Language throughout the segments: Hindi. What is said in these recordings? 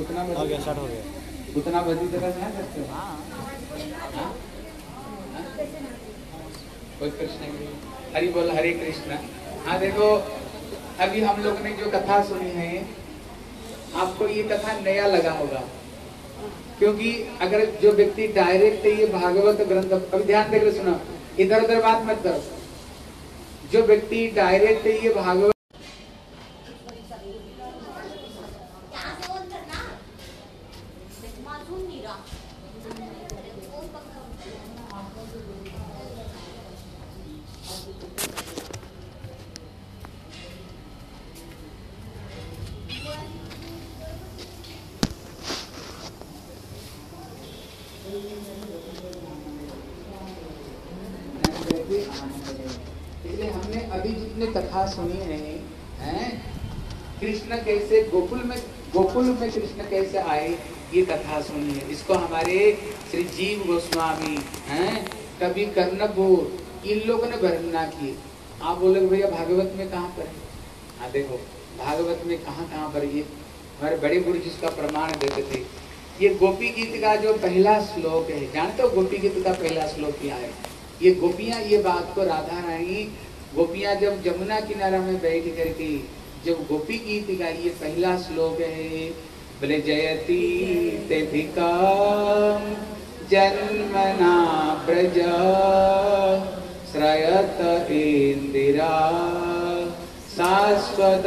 उतना हो गया स्टार्ट हो गया। उतना बजी तरह से करते हो? कोई कृष्ण की हरि बोल हरे कृष्ण। हाँ देखो अभी हम लोग ने जो कथा सुनी है आपको ये कथा नया लगा होगा। क्योंकि अगर जो व्यक्ति डायरेक्ट ये भागवत ग्रंथ अभी ध्यान देकर सुना इधर उधर बात मत करो। जो व्यक्ति डायरेक्ट ये भागवत यहाँ से ऑन करना मासूम नहीं रहा ऑन पकड़ो इसलिए हमने अभी जितने कथा सुनी है हैं कृष्ण कैसे गोकुल में गोकुल में कृष्ण कैसे आए ये कथा सुनी है इसको हमारे श्री जीव गोस्वामी, हैं? कभी कर्णपुर इन लोगों ने वर्णना की। आप बोलोगे, भैया, भागवत में कहाँ पर है? हाँ देखो, भागवत में कहाँ कहाँ पर ये, हमारे बड़े गुरु जी जिसका प्रमाण देते थे। ये गोपी गीत का जो पहला श्लोक है, जानते हो गोपी गीत का पहला श्लोक क्या है? ये गोपियाँ, ये बात को राधा रानी, गोपियाँ जब जमुना किनारा में बैठ करके, जब गोपी गीत का ये पहला श्लोक है बोले जयती तेभिकाम जन्मना ब्रज, श्रयत इंदिरा। शाश्वत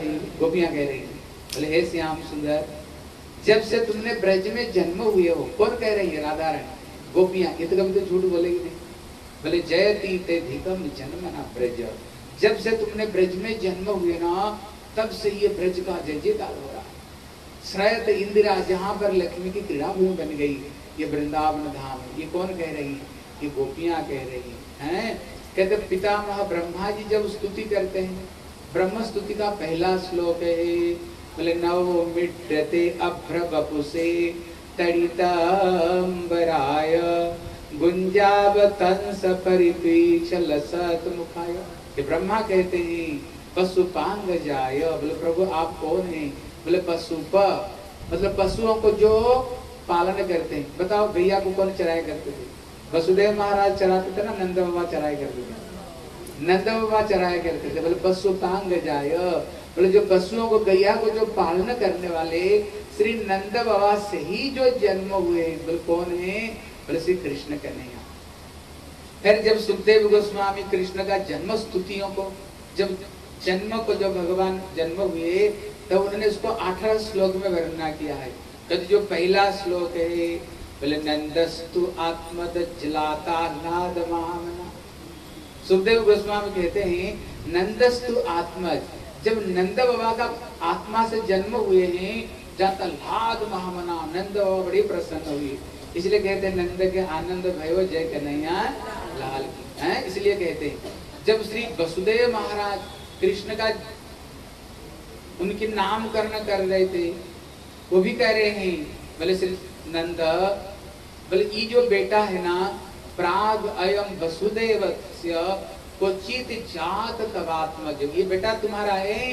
ही। गोपियाँ कह रही हैं। बोले, हे श्याम सुंदर, जब से तुमने ब्रज में जन्म हुए हो, कौन कह रही है राधा रानी गोपियाँ, ये तो कभी तो झूठ बोलेगी नहीं। बोले जयती ते धिकम जन्मना ब्रज। जब से तुमने ब्रज में जन्म हुए ना, तब से ये ब्रज का जय जयकार हो रहा है। श्रयत इंदिरा, जहाँ पर लक्ष्मी की क्रीड़ा भूमि बन गई ये वृंदावन धाम है। ये कौन कह रही है? ये गोपियाँ कह रही हैं। कहते, पितामह, ब्रह्मा जी जब स्तुति करते हैं, ब्रह्म स्तुति का पहला श्लोक है, बोले नव मिट्रते अभ्र बपुसे तड़ितांबराय, गुंजावतंस परिपीछ लसत मुखाय ये ब्रह्मा कहते हैं पशुपांग जाय बोले, प्रभु, आप कौन हैं? बोले, पशुप मतलब पशुओं को जो पालन करते हैं। बताओ, भैया को कौन चराया करते थे? वसुदेव महाराज चराते थे ना, नंद बाबा चराया करते थे। नंद बाबा चराया करते थे, बोले पशुपांग जाय बोले, जो पशुओं को, गैया को जो पालन करने वाले श्री नंद बाबा से ही जो जन्म हुए बोले, कौन है? बोले, श्री कृष्ण कन्हैया। फिर जब सुखदेव गोस्वामी कृष्ण का जन्म स्तुतियों को, जब जन्म को जब भगवान जन्म हुए, तब तो उन्होंने उसको अठारह श्लोक में वर्णना किया है। तो जो पहला श्लोक है बोले नंदस्तु आत्मद जलाता नाद महामना सुखदेव गोस्वामी कहते हैं, नंदस्तु आत्मज। जब नंद बाबा का आत्मा से जन्म हुए हैं, जाता लाद महामना, नंद बाबा बड़ी प्रसन्न हुई। इसलिए कहते हैं, नंद के आनंद भयो, जय कन्हैया लाल की। हैं? इसलिए कहते हैं, जब श्री वसुदेव महाराज कृष्ण का उनके नामकरण कर रहे थे वो भी कह रहे हैं, बोले श्री नंद, बोले ये जो बेटा है ना, प्राग अयम वसुदेव क्वचित जात तवात्मज। ये बेटा तुम्हारा है,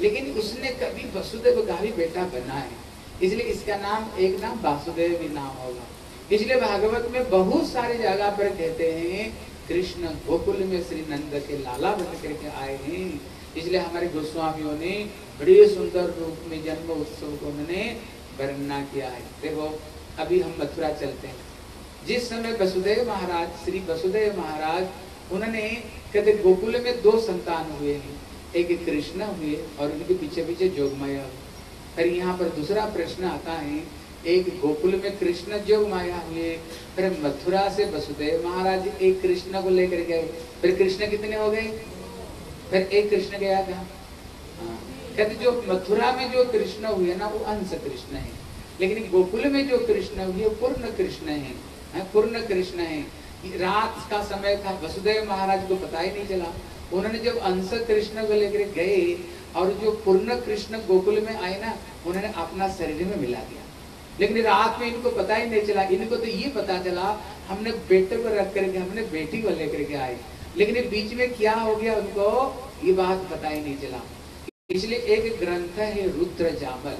लेकिन उसने कभी वसुदेव का भी बेटा बना है। इसलिए इसका नाम, एक नाम वासुदेव भी नाम होगा। इसलिए भागवत में बहुत सारे जगह पर कहते हैं, कृष्ण गोकुल में श्री नंद के लाला बन करके आए हैं। इसलिए हमारे गोस्वामियों ने बड़े सुंदर रूप में जन्म उत्सव को उन्होंने वर्णना किया है। देखो, अभी हम मथुरा चलते हैं। जिस समय वसुदेव महाराज, श्री वसुदेव महाराज, उन्होंने कहते गोकुल में दो संतान हुए हैं। एक कृष्ण हुए और उनके पीछे पीछे जोगमाया हुई फिर यहाँ पर दूसरा प्रश्न आता है, एक गोकुल में कृष्ण जोग माया हुए फिर मथुरा से वसुदेव महाराज एक कृष्ण को लेकर गए। फिर कृष्ण कितने हो गए? फिर एक कृष्ण गया था हाँ। कहते जो मथुरा में जो कृष्ण हुए ना, वो अंश कृष्ण है। लेकिन गोकुल में जो कृष्ण हुए पूर्ण कृष्ण है, पूर्ण कृष्ण है। रात का समय था, वसुदेव महाराज को पता ही नहीं चला। उन्होंने जब अंश कृष्ण को लेकर गए और जो पूर्ण कृष्ण गोकुल में आए ना, उन्होंने अपना शरीर में मिला दिया। लेकिन रात में इनको पता ही नहीं चला। इनको तो ये पता चला, हमने बेटे को रख करके, हमने बेटी को लेकर के आए। लेकिन बीच में क्या हो गया उनको, ये बात पता ही नहीं चला। इसलिए एक ग्रंथ है रुद्र जामल।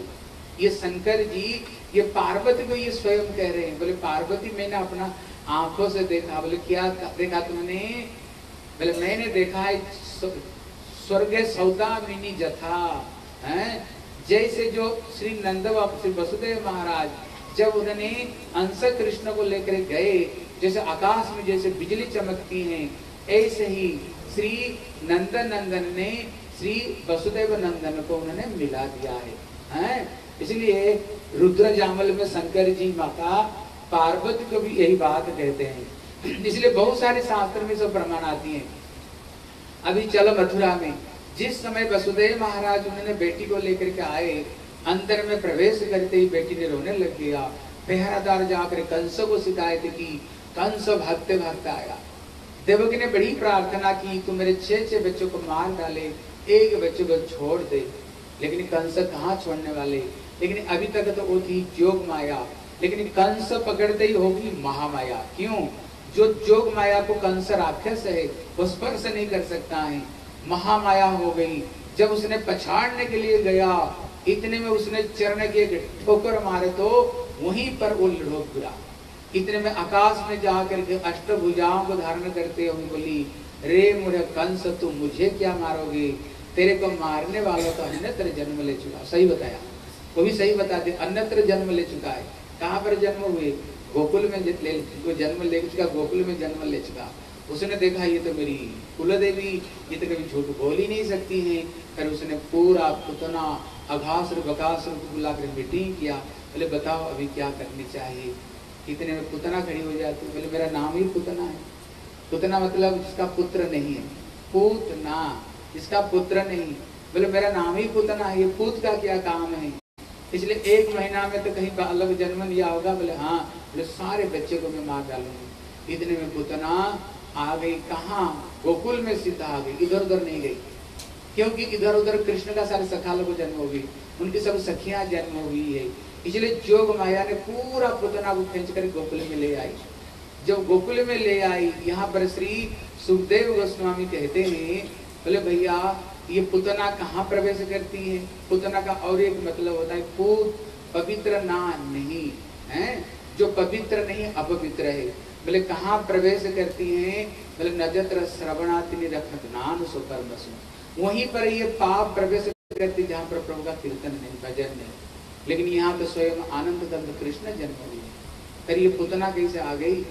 ये शंकर जी, ये पार्वती को ये स्वयं कह रहे हैं। बोले, पार्वती, मैंने अपना आँखों से देखा। बोले, क्या देखा तुमने? बोले, मैंने देखा है स्वर्ग सौदा मिनी जथा, है? जैसे जो श्री नंद श्री वसुदेव महाराज, जब उन्होंने अंश कृष्ण को लेकर गए, जैसे आकाश में जैसे बिजली चमकती है, ऐसे ही श्री नंद नंदन ने श्री वसुदेव नंदन को उन्होंने मिला दिया है, हैं? इसलिए रुद्र जामल में शंकर जी माता पार्वती को भी यही बात कहते हैं। इसलिए बहुत सारे शास्त्र में सब प्रमाण आती हैं। अभी चलो मथुरा में, जिस समय वसुदेव महाराज उन्होंने बेटी को लेकर के आए, अंदर में प्रवेश करते ही बेटी ने रोने लग गया। पहरादार जाकर कंस को शिकायत की, कंस भागते भागते आया। देवकी ने बड़ी प्रार्थना की, तू मेरे छह छह बच्चों को मार डाले एक बच्चे को छोड़ दे। लेकिन कंस कहाँ छोड़ने वाले? लेकिन अभी तक तो वो थी जोग माया। लेकिन कंस पकड़ते ही होगी महामाया। क्यों? जो जोग माया को कंस राक्षस है, वो स्पर्श नहीं कर सकता है। महामाया हो गई। जब उसने पछाड़ने के लिए गया, इतने में उसने चरण के ठोकर मारे तो वहीं पर वो लुढ़क गिरा इतने में आकाश में जाकर के अष्टभुजाओं को धारण करते हुए बोली रे मुझे कंस, तुम मुझे क्या मारोगे? तेरे को मारने वालों का अन्यत्र जन्म ले चुका सही बताया। वो भी सही बता दे, अन्यत्र जन्म ले चुका है। कहाँ पर जन्म हुए? गोकुल में ले जन्म ले चुका गोकुल में जन्म ले चुका। उसने देखा, ये तो मेरी कुल देवी ये तो कभी झूठ बोल ही नहीं सकती है। फिर उसने पूरा पुतना अघास बकासुर को बुलाकर मीटिंग किया। बोले, बताओ, अभी क्या करनी चाहिए? कितने में पुतना खड़ी हो जाती। बोले, मेरा नाम ही पुतना है। पुतना मतलब जिसका पुत्र नहीं है। पूतना जिसका पुत्र नहीं। बोले, मेरा नाम ही पुतना है, ये पुत का क्या काम है? इसलिए एक महीना में तो कहीं अलग जन्म लिया होगा, बोले हाँ बोले, सारे बच्चे को मैं मार डालूँगी। इतने में पुतना आ गई, कहा? गोकुल में सीता आ गई इधर उधर नहीं गई। क्योंकि इधर उधर कृष्ण का सारे सखालों को जन्म हो गई, उनकी सब सखियाँ जन्म हुई है। इसलिए जोग माया ने पूरा पुतना को खींच कर गोकुल में ले आई। जब गोकुल में ले आई, यहाँ पर श्री सुखदेव गोस्वामी कहते हैं, बोले, भैया, ये पुतना कहाँ प्रवेश करती है? पुतना का और एक मतलब होता है पुत पवित्र ना, नहीं, है? जो पवित्र नहीं, अपवित्र है। बोले, कहाँ प्रवेश करती हैं? बोले नजत्र श्रवणाति रखत नान सुकर्मसु। वहीं पर ये पाप प्रवेश करती, जहाँ पर प्रभु का कीर्तन नहीं, भजन नहीं। लेकिन यहाँ तो स्वयं आनंद कृष्ण जन्म हुई फिर ये पुतना कैसे आ गई?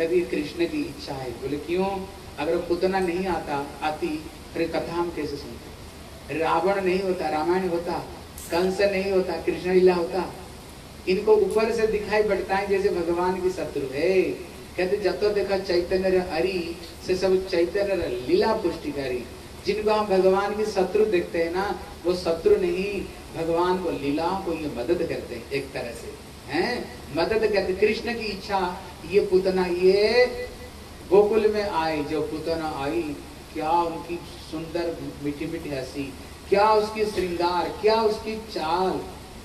कभी कृष्ण की इच्छा है। बोले, क्यों? अगर पुतना नहीं आता आती फिर कथा हम कैसे सुनते? रावण नहीं होता, रामायण होता, कंस नहीं होता कृष्ण लीला होता। इनको ऊपर से दिखाई पड़ता है, जैसे भगवान की शत्रु है। कहते जब तो देखा चैतन्य हरि से सब चैतन्य लीला पुष्टिकारी। जिनको हम भगवान की शत्रु देखते हैं ना, वो शत्रु नहीं, भगवान को लीला को ये मदद करते हैं एक तरह से। हैं? मदद करते कृष्ण की इच्छा, ये पुतना, ये गोकुल में आए जो पुतना आई, क्या उनकी सुंदर मीठी मीठी हँसी, क्या उसकी श्रृंगार, क्या उसकी चाल।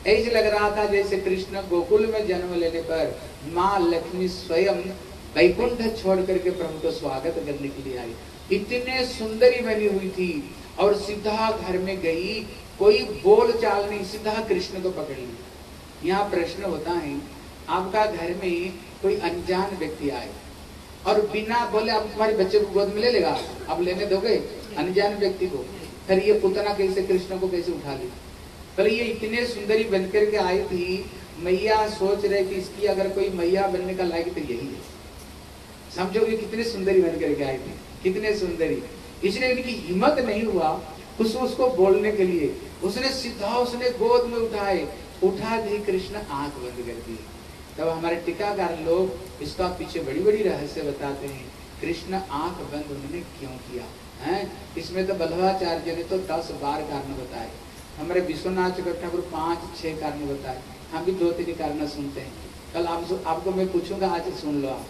ऐसे लग रहा था जैसे कृष्ण गोकुल में जन्म लेने पर माँ लक्ष्मी स्वयं वैकुंठ छोड़ करके प्रभु को स्वागत करने के लिए आई। इतने सुंदरी बनी हुई थी और सीधा घर में गई, कोई बोल चाल नहीं, सीधा कृष्ण को पकड़ ली। यहाँ प्रश्न होता है, आपका घर में कोई अनजान व्यक्ति आए और बिना बोले आप तुम्हारे बच्चे को गोद में ले लेगा, आप लेने दोगे अनजान व्यक्ति को? फिर ये पुतना कैसे, कृष्ण को कैसे उठा ली? बोले ये इतने सुंदरी बनकर के आई थी, मैया सोच रहे कि इसकी अगर कोई मैया बनने का लायक तो यही है। समझो ये कितने सुंदरी बनकर के आई थी, कितने सुंदरी। इसलिए इनकी हिम्मत नहीं हुआ उस उसको बोलने के लिए। उसने सीधा उसने गोद में उठाए उठा दी, कृष्ण आँख बंद कर दी तब हमारे टीकाकार लोग इसका पीछे बड़ी बड़ी रहस्य बताते हैं। कृष्ण आँख बंद उन्होंने क्यों किया? है? इसमें तो बल्लभाचार्य ने तो दस बार कारण बताए। हमारे विश्वनाथ ठाकुर पाँच, छह कारण बताए। हम भी दो तीन कारण सुनते हैं। कल आप आपको मैं पूछूँगा, आज सुन लो आप।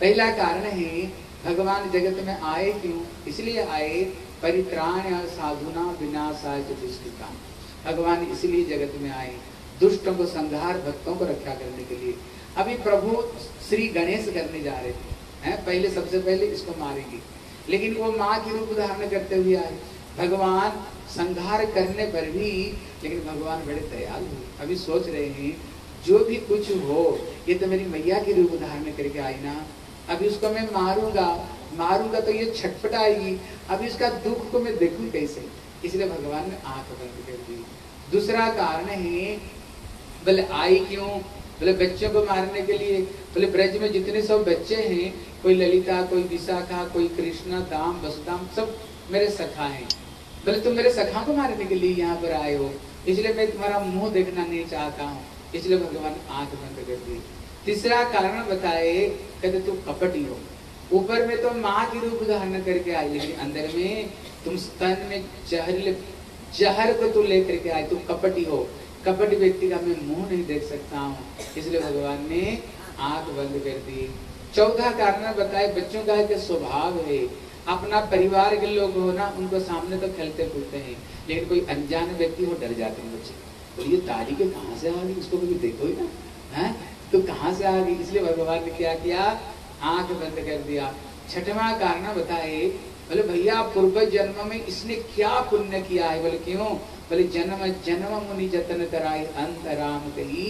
पहला कारण है, भगवान जगत में आए क्यों? इसलिए आए, परित्राण साधुना विनाशाय दुष्टिका भगवान इसलिए जगत में आए। दुष्टों को संघार भक्तों को रक्षा करने के लिए। अभी प्रभु श्री गणेश करने जा रहे थे, हैं? पहले, सबसे पहले इसको मारेंगे। लेकिन वो माँ की रूप धारण करते हुए आए। भगवान संहार करने पर भी, लेकिन भगवान बड़े दयालु हैं। अभी सोच रहे हैं, जो भी कुछ हो, ये तो मेरी मैया की रूप धारण करके आई ना। अभी उसको मैं मारूँगा। मारूँगा तो ये छटपट आएगी। अभी उसका दुख को मैं देखूँ कैसे? इसलिए भगवान ने आँख बंद कर दी। दूसरा कारण है बोले आई क्यों? बोले बच्चों को मारने के लिए बोले ब्रज में जितने सब बच्चे हैं, कोई ललिता, कोई विशाखा, कोई कृष्णा, दाम वसुदाम सब मेरे सखा हैं। बोले तुम मेरे सखा को मारने के लिए यहाँ पर आए हो, इसलिए मैं तुम्हारा मुँह देखना नहीं चाहता हूँ, इसलिए भगवान आँख बंद कर दी तीसरा कारण बताए, कहते तुम कपटी हो ऊपर में तो माँ की रूप धारण करके आई, लेकिन अंदर में तुम स्तन में जहर जहर को तू लेकर के आए, तुम कपटी हो। कपट व्यक्ति का मैं मुँह नहीं देख सकता हूँ। इसलिए भगवान ने आँख बंद कर दी। चौथा कारण बताए बच्चों का एक स्वभाव है। अपना परिवार के लोग हो ना, उनको सामने तो खेलते कूदते हैं। लेकिन कोई अनजान व्यक्ति हो, डर जाते हैं बच्चे। तो ये तारी के कहाँ से आ गई? उसको कभी देखो ही ना, है? तो कहाँ से आ गई? इसलिए भगवान ने क्या किया? आँख बंद कर दिया। छठवा कारण बताए, बोले, भैया पूर्व जन्म में इसने क्या पुण्य किया है? बोले, क्यों? बोले जन्म जन्म मुनि जतन कराई अंतराम कही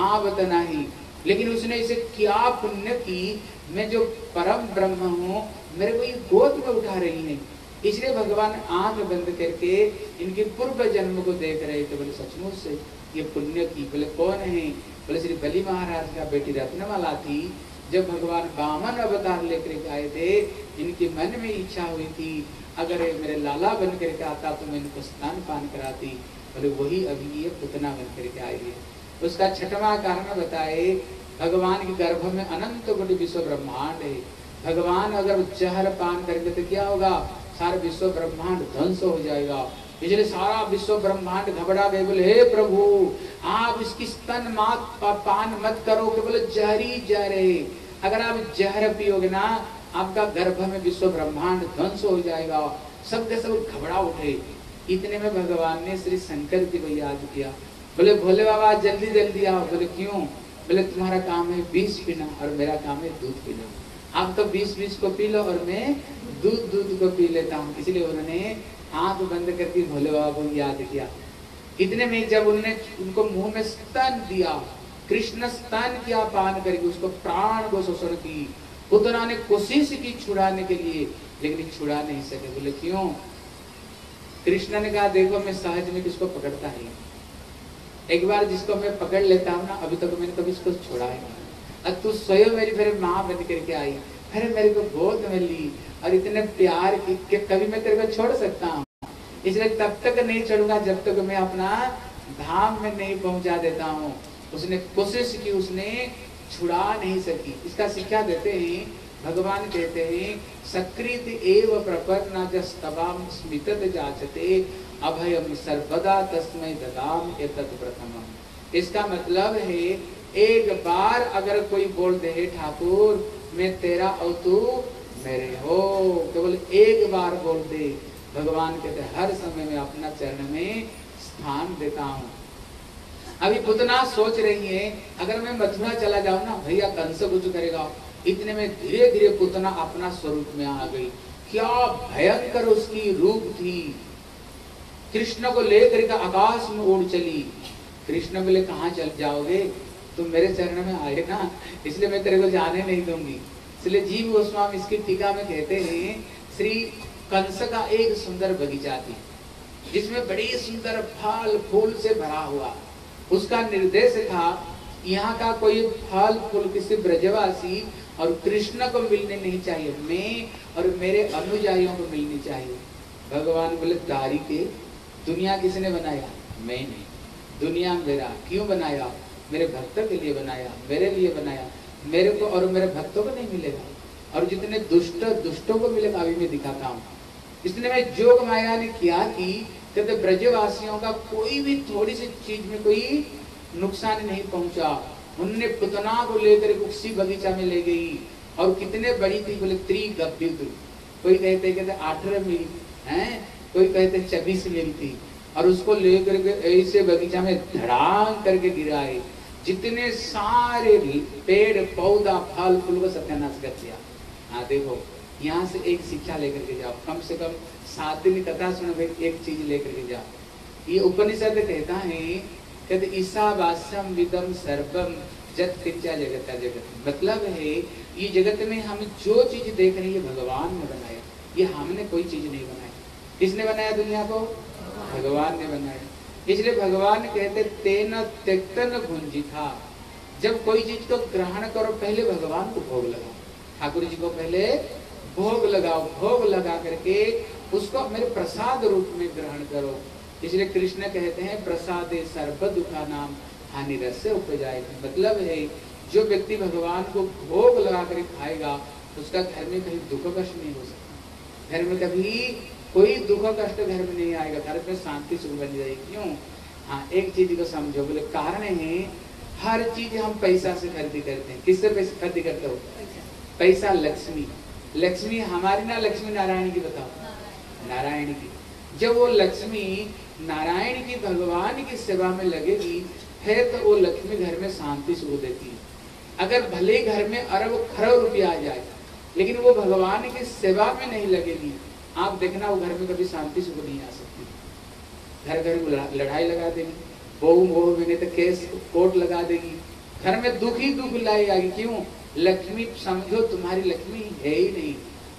आवत नहीं लेकिन उसने इसे क्या पुण्य की मैं जो परम ब्रह्म हूँ मेरे को ये गोद में उठा रही है इसलिए भगवान आँख बंद करके इनके पूर्व जन्म को देख रहे थे बोले सचमुच से ये पुण्य की बोले कौन है बोले श्री बलि महाराज का बेटी रत्नमाला थी जब भगवान बामन अवतार लेकर आए थे इनके मन में इच्छा हुई थी, अगर मेरे लाला बन करके आता तो मैं इनको स्नान पान कराती, बोले, वही अभी ये पुतना बन करके आई है। उसका छठवा कारण बताए, भगवान के गर्भ में अनंत कोटि विश्व ब्रह्मांड है। भगवान अगर जहर पान करेंगे तो क्या होगा? सारा विश्व ब्रह्मांड ध्वंस हो जाएगा। इसलिए सारा विश्व ब्रह्मांड घबरा गए, बोले, हे प्रभु, आप इसकी स्तन मात पान मत करो। के बोले, जहरी जहर है। अगर आप जहर पियोगे ना, आपका गर्भ में विश्व ब्रह्मांड ध्वंस हो जाएगा, सब के सब घबरा उठे इतने में भगवान ने श्री शंकर जी को याद किया। बोले, भोले बाबा, जल्दी जल्दी आओ। बोले, क्यों? बोले, तुम्हारा काम है बीस पीना और मेरा काम है दूध पीना। आप तो बीस बीस को पी लो और मैं दूध दूध को पी लेता हूँ। इसलिए उन्होंने आँख बंद करके भोले बाबा को याद किया। इतने में जब उन्होंने उनको मुँह में स्तन दिया कृष्ण स्तन किया पान करके उसको प्राण को शोषण की। पुतना ने कोशिश की छुड़ाने के लिए, लेकिन छुड़ा नहीं सके। बोले, क्यों? कृष्ण ने कहा, देखो, मैं सहज में किसको पकड़ता नहीं एक बार जिसको मैं पकड़ लेता हूँ ना, अभी तक मैंने कभी इसको छोड़ा ही नहीं। और तू स्वयं मेरी फिर माँ बन करके आई। फिर मेरे को गोद में ली और इतने प्यार की कि कभी मैं तेरे को छोड़ सकता हूँ। इसलिए तब तक नहीं छोड़ूँगा, जब तक मैं अपना धाम में नहीं पहुँचा देता हूँ। उसने कोशिश की, उसने छुड़ा नहीं सकी। इसका शिक्षा देते हैं, भगवान कहते हैं, सकृत एव प्रपन्ना जस्तवाम स्मितत जाचते अभयम सर्वदा तस्मय ददाम एतत् प्रथमम। इसका मतलब है, एक बार अगर कोई बोल दे ठाकुर, मैं तेरा और तू मेरे हो। केवल एक बार बोल दे, भगवान कहते हर समय में अपना चरण में स्थान देता हूँ। अभी पुतना सोच रही है, अगर मैं मथुरा चला जाऊँ ना, भैया कंस कुछ करेगा। इतने में धीरे धीरे पुतना अपना स्वरूप में आ गई। क्या भयंकर उसकी रूप थी। कृष्ण को लेकर के आकाश में उड़ चली। कृष्ण बोले, कहाँ चल जाओगे? तुम मेरे चरण में आए ना, इसलिए मैं तेरे को जाने नहीं दूँगी। इसलिए जीव गोस्वामी इसकी टीका में कहते हैं, श्री कंस का एक सुंदर बगीचा थी, जिसमें बड़ी सुंदर फल फूल से भरा हुआ उसका निर्देश था, यहाँ का कोई फल, फूल किसी ब्रजवासी और कृष्ण को मिलने नहीं चाहिए, मैं और मेरे अनुयायियों को मिलनी चाहिए। भगवान बोले तारी के, दुनिया किसने बनाया? मैंने। दुनिया मेरा क्यों बनाया? मेरे भक्तों के लिए बनाया, मेरे लिए बनाया। मेरे को और मेरे भक्तों को नहीं मिलेगा। और जितने दुष्ट दुष्टों को मिलेगा, अभी मैं दिखाता हूँ। इसलिए मैं जोग माया ने किया कि कहते ब्रजवासियों का कोई भी थोड़ी सी चीज़ में कोई नुकसान नहीं पहुँचा। उनने पुतना को लेकर उसी बगीचा में ले गई और कितने बड़ी थी बोले, त्री गभ्युद्ध कोई कहते कहते अठारह मील हैं? कोई कहते छब्बीस मील थी। और उसको लेकर के ऐसे बगीचा में धड़ाम करके गिराए। जितने सारे पेड़, पौधा, फल, फूल को सत्यानाश कर दिया। हाँ देखो यहाँ से एक शिक्षा लेकर के जाओ। कम से कम सात दिन कथा सुनो भाई एक चीज़ लेकर के जाओ। ये उपनिषद कहता है कहते ईशावास्यम विदम सर्वम, जत किंचा जगत जगत। मतलब है, ये जगत में हम जो चीज़ देख रहे हैं भगवान ने बनाया। ये हमने कोई चीज़ नहीं बनाई। किसने बनाया दुनिया को? भगवान ने बनाया। इसलिए भगवान कहते, तेन त्यक्तन भुंजी था जब कोई चीज़ को ग्रहण करो, पहले भगवान को भोग लगाओ। ठाकुर जी को पहले भोग लगाओ भोग लगा करके उसको मेरे प्रसाद रूप में ग्रहण करो। इसलिए कृष्ण कहते हैं प्रसाद सर्व दुखा नाम हानि रस से उपजाए। मतलब है जो व्यक्ति भगवान को भोग लगा कर खाएगा उसका घर में कहीं दुख कष्ट नहीं हो सकता। घर में कभी कोई दुख कष्ट घर में नहीं आएगा। घर में शांति सुख बन जाएगी क्यों? हाँ एक चीज़ को समझो बोले कारण है हर चीज़ हम पैसा से खरीदी करते हैं। किससे पैसे खरीदी करते हो? पैसा लक्ष्मी। लक्ष्मी, हमारी ना लक्ष्मी नारायण की बताओ। नारायण की। जब वो लक्ष्मी नारायण की भगवान की सेवा में लगेगी, है तो वो लक्ष्मी घर में शांति सुख देती है। अगर भले घर में अरब खरब रुपया आ जाए, लेकिन वो भगवान की सेवा में नहीं लगेगी, आप देखना वो घर में कभी शांति सुख नहीं आ सकती। घर घर में लड़ाई लगा देगी, बहू बहू में तो केस कोर्ट लगा देगी। घर में दुख ही दुख लाई लाएगी क्यों? लक्ष्मी, समझो तुम्हारी लक्ष्मी है ही नहीं।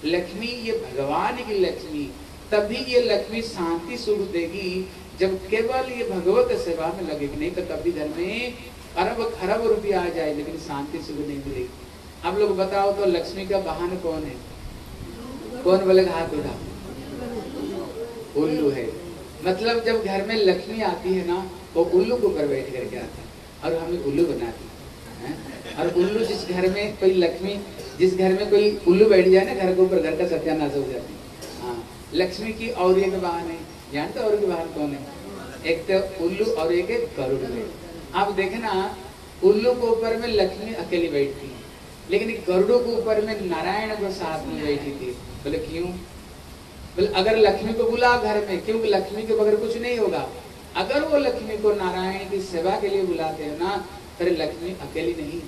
लक्ष्मी ये भगवान की लक्ष्मी, तभी ये लक्ष्मी शांति सुख देगी। जब केवल ये भगवत सेवा में लगेगी, नहीं तो कभी घर में अरब खरब रुपया आ जाए, लेकिन शांति सुख नहीं मिलेगी। आप लोग बताओ तो लक्ष्मी का वाहन कौन है? कौन बोलेगा हाथ उठा उल्लू है। मतलब जब घर में लक्ष्मी आती है ना वो उल्लू के ऊपर बैठ करके आता है, और हमें उल्लू बनाती और उल्लू जिस घर में कोई लक्ष्मी, जिस घर में कोई उल्लू बैठ जाए ना, घर के ऊपर घर का सत्यानाश हो जाती है। हाँ लक्ष्मी की और एक वाहन है। जानते और की वाहन कौन है? एक तो उल्लू और एक है गरुड़ है आप देखे ना, उल्लू के ऊपर में लक्ष्मी अकेली बैठती है। लेकिन गरुड़ों के ऊपर में नारायण को साथ में बैठी थी, बोले, क्यों? बोले, अगर लक्ष्मी को बुला घर में, क्योंकि लक्ष्मी के बगैर कुछ नहीं होगा। अगर वो लक्ष्मी को नारायण की सेवा के लिए बुलाते हैं ना फिर लक्ष्मी, अकेली नहीं।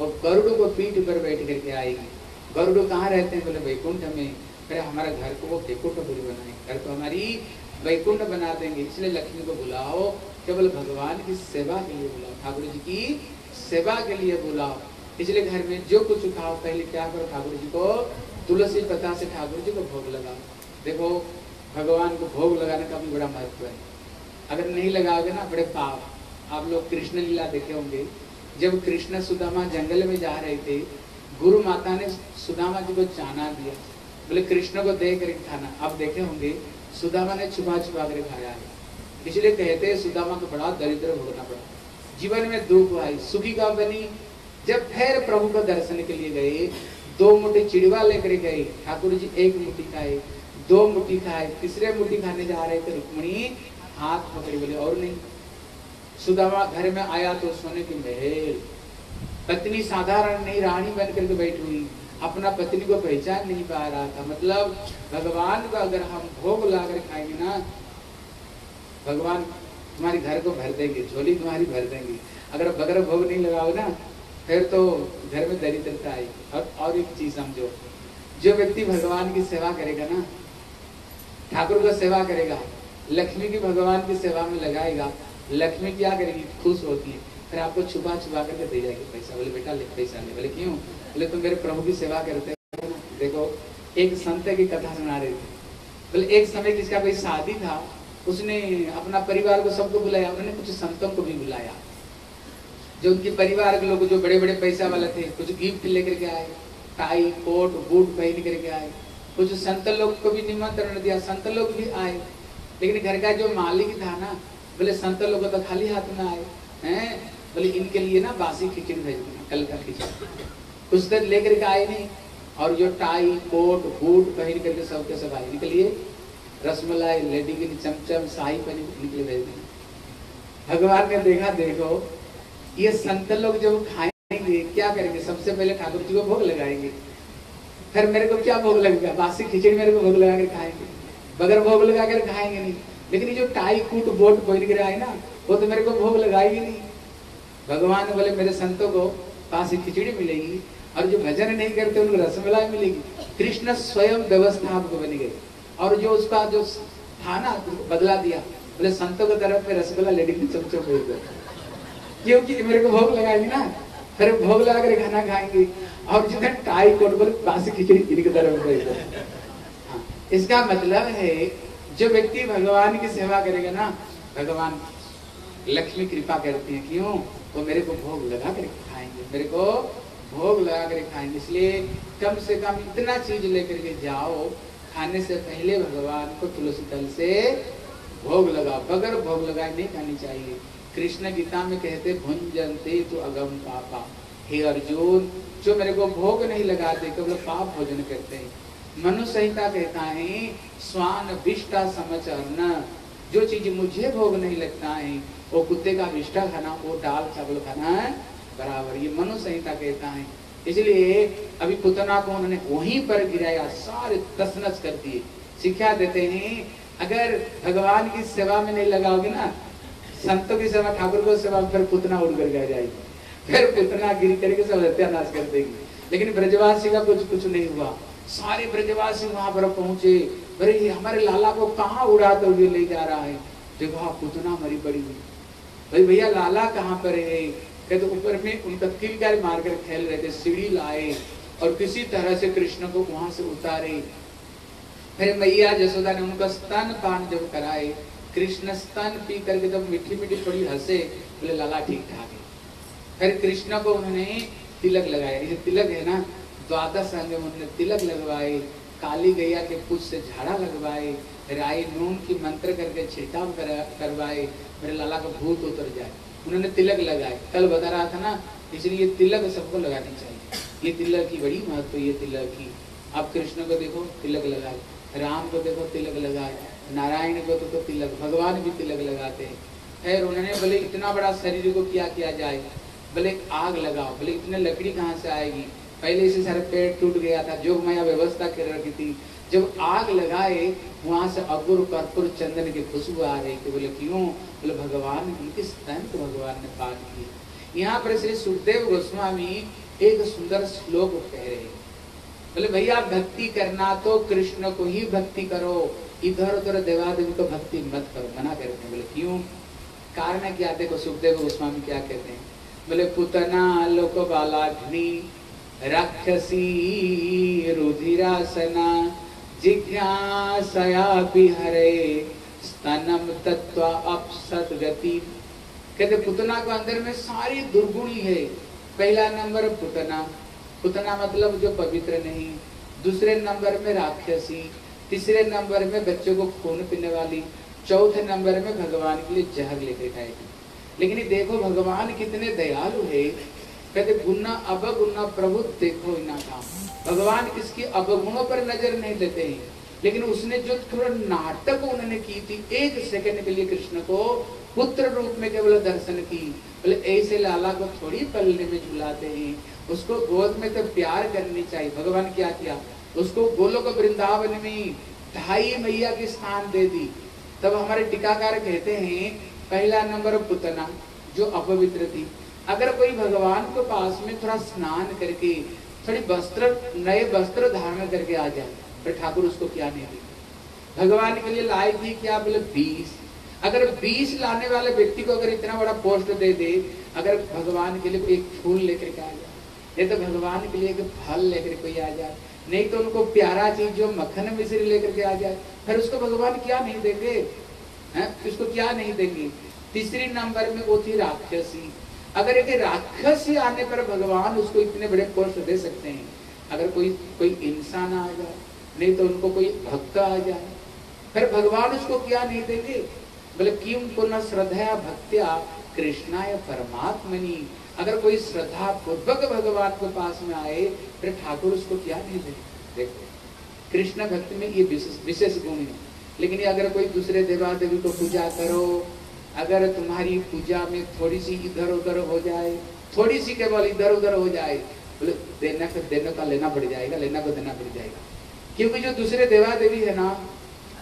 और गरुड़ को पीठ पर बैठ करके आएगी गरुड़ कहाँ रहते हैं? बोले, वैकुंठ में। अरे, हमारा घर को वो वैकुंठपुरी बनाए। घर को हमारी वैकुंठ बना देंगे। इसलिए लक्ष्मी को बुलाओ। केवल भगवान की सेवा के लिए बुलाओ। ठाकुर जी की सेवा के लिए बुलाओ। इसलिए घर में जो कुछ खाओ पहले क्या करो? ठाकुर जी को तुलसी पता से ठाकुर जी को भोग लगाओ। देखो, भगवान को भोग लगाने का भी बड़ा महत्व है। अगर नहीं लगाओगे ना, बड़े पाप। आप लोग कृष्ण लीला देखे होंगे। जब कृष्ण सुदामा जंगल में जा रहे थे, गुरु माता ने सुदामा जी को चाना दिया। बोले, कृष्ण को दे कर खाना आप देखे होंगे, सुदामा ने छुपा छुपा कर खाया है। इसलिए कहते हैं, सुदामा को बड़ा दरिद्र भोगना पड़ा। जीवन में दुख आई सुखी का बनी। जब फिर प्रभु को दर्शन के लिए गए, दो मुट्ठी चिड़वा लेकर गए। ठाकुर जी एक मुट्ठी खाए, दो मुट्ठी खाए, तीसरे मुट्ठी खाने जा रहे थे रुक्मणी, हाथ पकड़ी बोले, और नहीं। सुदामा घर में आया तो सोने की महल। पत्नी साधारण नहीं, रानी बन करके बैठी हुई। अपना पत्नी को पहचान नहीं पा रहा था। मतलब भगवान को अगर हम भोग ला कर खाएँगे ना, भगवान तुम्हारे घर को भर देंगे, झोली तुम्हारी भर देंगे। अगर बगर भोग नहीं लगाओ ना, फिर तो घर में दरिद्रता आएगी। और और एक चीज़ समझो, जो व्यक्ति भगवान की सेवा करेगा ना, ठाकुर का सेवा करेगा, लक्ष्मी की भगवान की सेवा में लगाएगा लक्ष्मी क्या करेगी खुश होती। है फिर आपको छुपा छुपा करके दे जाएगी पैसा। बोले, बेटा, ले पैसा ले। बोले, क्यों? बोले, तुम मेरे प्रभु की सेवा करते हो। देखो, एक संत की कथा सुना रहे थे। बोले, एक समय जिसका कोई शादी था, उसने अपना परिवार को सबको बुलाया। उन्होंने कुछ संतों को भी बुलाया। जो उनके परिवार के लोग, जो बड़े बड़े पैसा वाले थे, कुछ गिफ्ट लेकर के आए। टाई, कोट, बूट पहन करके आए। कुछ संत लोग को भी निमंत्रण दिया। संत लोग भी आए। लेकिन घर का जो मालिक था ना बोले संत लोग तो खाली हाथ में आए, हैं? बोले इनके लिए ना बासी खिचड़ी भेज देना कल का खिचड़ी। कुछ दिन लेकर के आए नहीं, और जो टाई, कोट, बूट पहन करके सबके सब आए, इनके लिए रसमलाई लेडी के लिए चमचम, शाही पनीर इनके लिए भेज देना भगवान ने देखा, देखो, ये संत लोग जब खाएँगे, क्या करेंगे? सबसे पहले ठाकुर जी को भोग लगाएँगे। फिर मेरे को क्या भोग लगेगा? बासी खिचड़ी मेरे को भोग लगा कर खाएँगे। बगैर भोग लगा कर खाएँगे नहीं। लेकिन ये जो टाई कूट बोट पहन कर आए ना वो तो मेरे को भोग लगाएगी नहीं। भगवान बोले मेरे संतों को बासी खिचड़ी मिलेगी और जो भजन नहीं करते उनको रसमलाई मिलेगी। कृष्ण स्वयं व्यवस्था आपको बनी गई और जो उसका जो था ना बदला दिया बोले संतों की तरफ़ में रसगुल्ला लेडी की चमचम भेज दो क्योंकि मेरे को भोग लगाएँगे ना फिर भोग लगा कर खाना खाएँगे। और जिधर टाई कोट बोले बासी खिचड़ी इनकी तरफ़ भेज दो हाँ, इसका मतलब है जो व्यक्ति भगवान की सेवा करेगा ना, भगवान लक्ष्मी कृपा करती है, क्यों? वो मेरे को भोग लगा कर खाएँगे, मेरे को भोग लगा कर खाएँगे। इसलिए कम से कम इतना चीज़ लेकर के जाओ, खाने से पहले भगवान को तुलसी दल से भोग लगाओ। बगैर भोग लगाए नहीं खानी चाहिए। कृष्ण गीता में कहते भुंजनते तो अगम पापा। हे अर्जुन, जो मेरे को भोग नहीं लगाते, केवल पाप भोजन करते हैं। मनु संहिता कहता है, स्वान विष्टा अन्न जो चीज़ मुझे भोग नहीं लगता है, वो कुत्ते का विष्टा खाना, वो दाल, चावल खाना बराबर। ये मनु संहिता कहता है। इसलिए अभी पुतना को उन्होंने वहीं पर गिराया, सारे दस नस कर दिए। शिक्षा देते हैं, अगर भगवान की सेवा में नहीं लगाओगे ना, संतों की सेवा, ठाकुर को सेवा फिर पुतना उड़ कर गिर जाएगी। फिर पुतना गिर करके सब सत्यानाश कर देगी। लेकिन ब्रजवासी का कुछ कुछ नहीं हुआ। सारे ब्रजवासी वहाँ पर पहुँचे। अरे हमारे लाला को कहाँ उड़ाते हुए ले जा रहा है? देखो पुतना मरी पड़ी हुई भाई, भैया, लाला कहाँ पर है? कहते ऊपर में उनका किलकार मारकर खेल रहे थे, सीढ़ी लाए और किसी तरह से कृष्ण को वहाँ से उतारे। फिर मैया जसोदा ने उनका स्तन पान जब कराए, कृष्ण स्तन पी करके जब मीठी मीठी थोड़ी हंसे, बोले, लाला, ठीक ठाक है। फिर कृष्ण को उन्होंने तिलक लगाया। ये तिलक है ना द्वादश अंग उन्होंने तिलक लगवाए काली गैया के पुछ से झाड़ा लगवाए राई नून की मंत्र करके छिड़काव करवाए मेरे लाला का भूत उतर जाए। उन्होंने तिलक लगाए। कल बता रहा था ना इसलिए तिलक सबको लगानी चाहिए। ये तिलक की बड़ी महत्व ये तिलक की। आप कृष्ण को देखो तिलक लगाए। राम को देखो तिलक लगाए। नारायण को तो, तो तिलक भगवान भी तिलक लगाते हैं। खैर उन्होंने बोले इतना बड़ा शरीर को क्या किया जाए? बोले आग लगाओ बोले इतने लकड़ी कहाँ से आएगी? पहले इसे सारे पेड़ टूट गया था, जो मैं व्यवस्था कर रखी थी। जब आग लगाए, वहाँ से अगुर कर्पूर चंदन की खुशबू आ रही थी। बोले, क्यों? बोले, भगवान उनके स्तन को भगवान ने पान किए यहाँ पर श्री सुखदेव गोस्वामी एक सुंदर श्लोक कह रहे बोले, भैया, भक्ति करना तो कृष्ण को ही भक्ति करो। इधर उधर देवादेवी को भक्ति मत करो। मना करते हैं। बोले, क्यों? कारण क्या? देखो, सुखदेव गोस्वामी क्या कहते हैं। बोले, पुतना लोक बालाग्नि राक्षसी रुधिरासना जिज्ञासया हरे, स्तनम तत्व अपसत गति। कहते, पुतना को अंदर में सारी दुर्गुणी है। पहला नंबर पुतना। पुतना मतलब जो पवित्र नहीं। दूसरे नंबर में राक्षसी। तीसरे नंबर में बच्चों को खून पीने वाली। चौथे नंबर में भगवान के लिए जहर लेके खाएगी लेकिन देखो, भगवान कितने दयालु है। कहते गुना अवगुना प्रभु, देखो इना काम। भगवान इसकी अवगुणों पर नज़र नहीं देते हैं। लेकिन उसने जो थोड़ा नाटक उन्होंने की थी, एक सेकंड के लिए कृष्ण को पुत्र रूप में केवल दर्शन की। बोले, ऐसे लाला को थोड़ी पलने में झुलाते हैं। उसको गोद में तो प्यार करनी चाहिए। भगवान क्या किया? उसको गोलोक वृंदावन में ढाई मैया के स्थान दे दी। तब हमारे टीकाकार कहते हैं, पहला नंबर पुतना, जो अपवित्र थी। अगर कोई भगवान के पास में थोड़ा स्नान करके, थोड़ी वस्त्र, नए वस्त्र धारण करके आ जाए, फिर ठाकुर उसको क्या नहीं दे भगवान के लिए लाए थी क्या? बोले, बीस। अगर बीस लाने वाले व्यक्ति को अगर इतना बड़ा पोस्ट दे दे, अगर भगवान के लिए कोई एक फूल लेकर के आ जाए, नहीं तो भगवान के लिए एक फल लेकर कोई आ जाए, नहीं तो उनको प्यारा चीज़ जो मक्खन मिश्री लेकर के आ जाए, फिर उसको भगवान क्या नहीं देंगे? उसको क्या नहीं देंगे? तीसरी नंबर में वो थी राक्षसी। अगर एक राक्षस आने पर भगवान उसको इतने बड़े पोस्ट दे सकते हैं, अगर कोई कोई इंसान आ जाए, नहीं तो उनको कोई भक्त आ जाए, फिर भगवान उसको क्या नहीं देंगे? बोले, क्यों पुनः श्रद्धा भक्त्या कृष्णाय परमात्मनी? अगर कोई श्रद्धा पूर्वक भगवान के पास में आए, फिर ठाकुर उसको क्या नहीं देंगे? देखो, कृष्ण भक्ति में ये विशेष गुण है। लेकिन ये अगर कोई दूसरे देवा देवी को पूजा करो अगर तुम्हारी पूजा में थोड़ी सी इधर उधर हो जाए थोड़ी सी केवल इधर उधर हो जाए बोले देना का देने का लेना पड़ जाएगा लेना को देना पड़ जाएगा। क्योंकि जो दूसरे देवा देवी है ना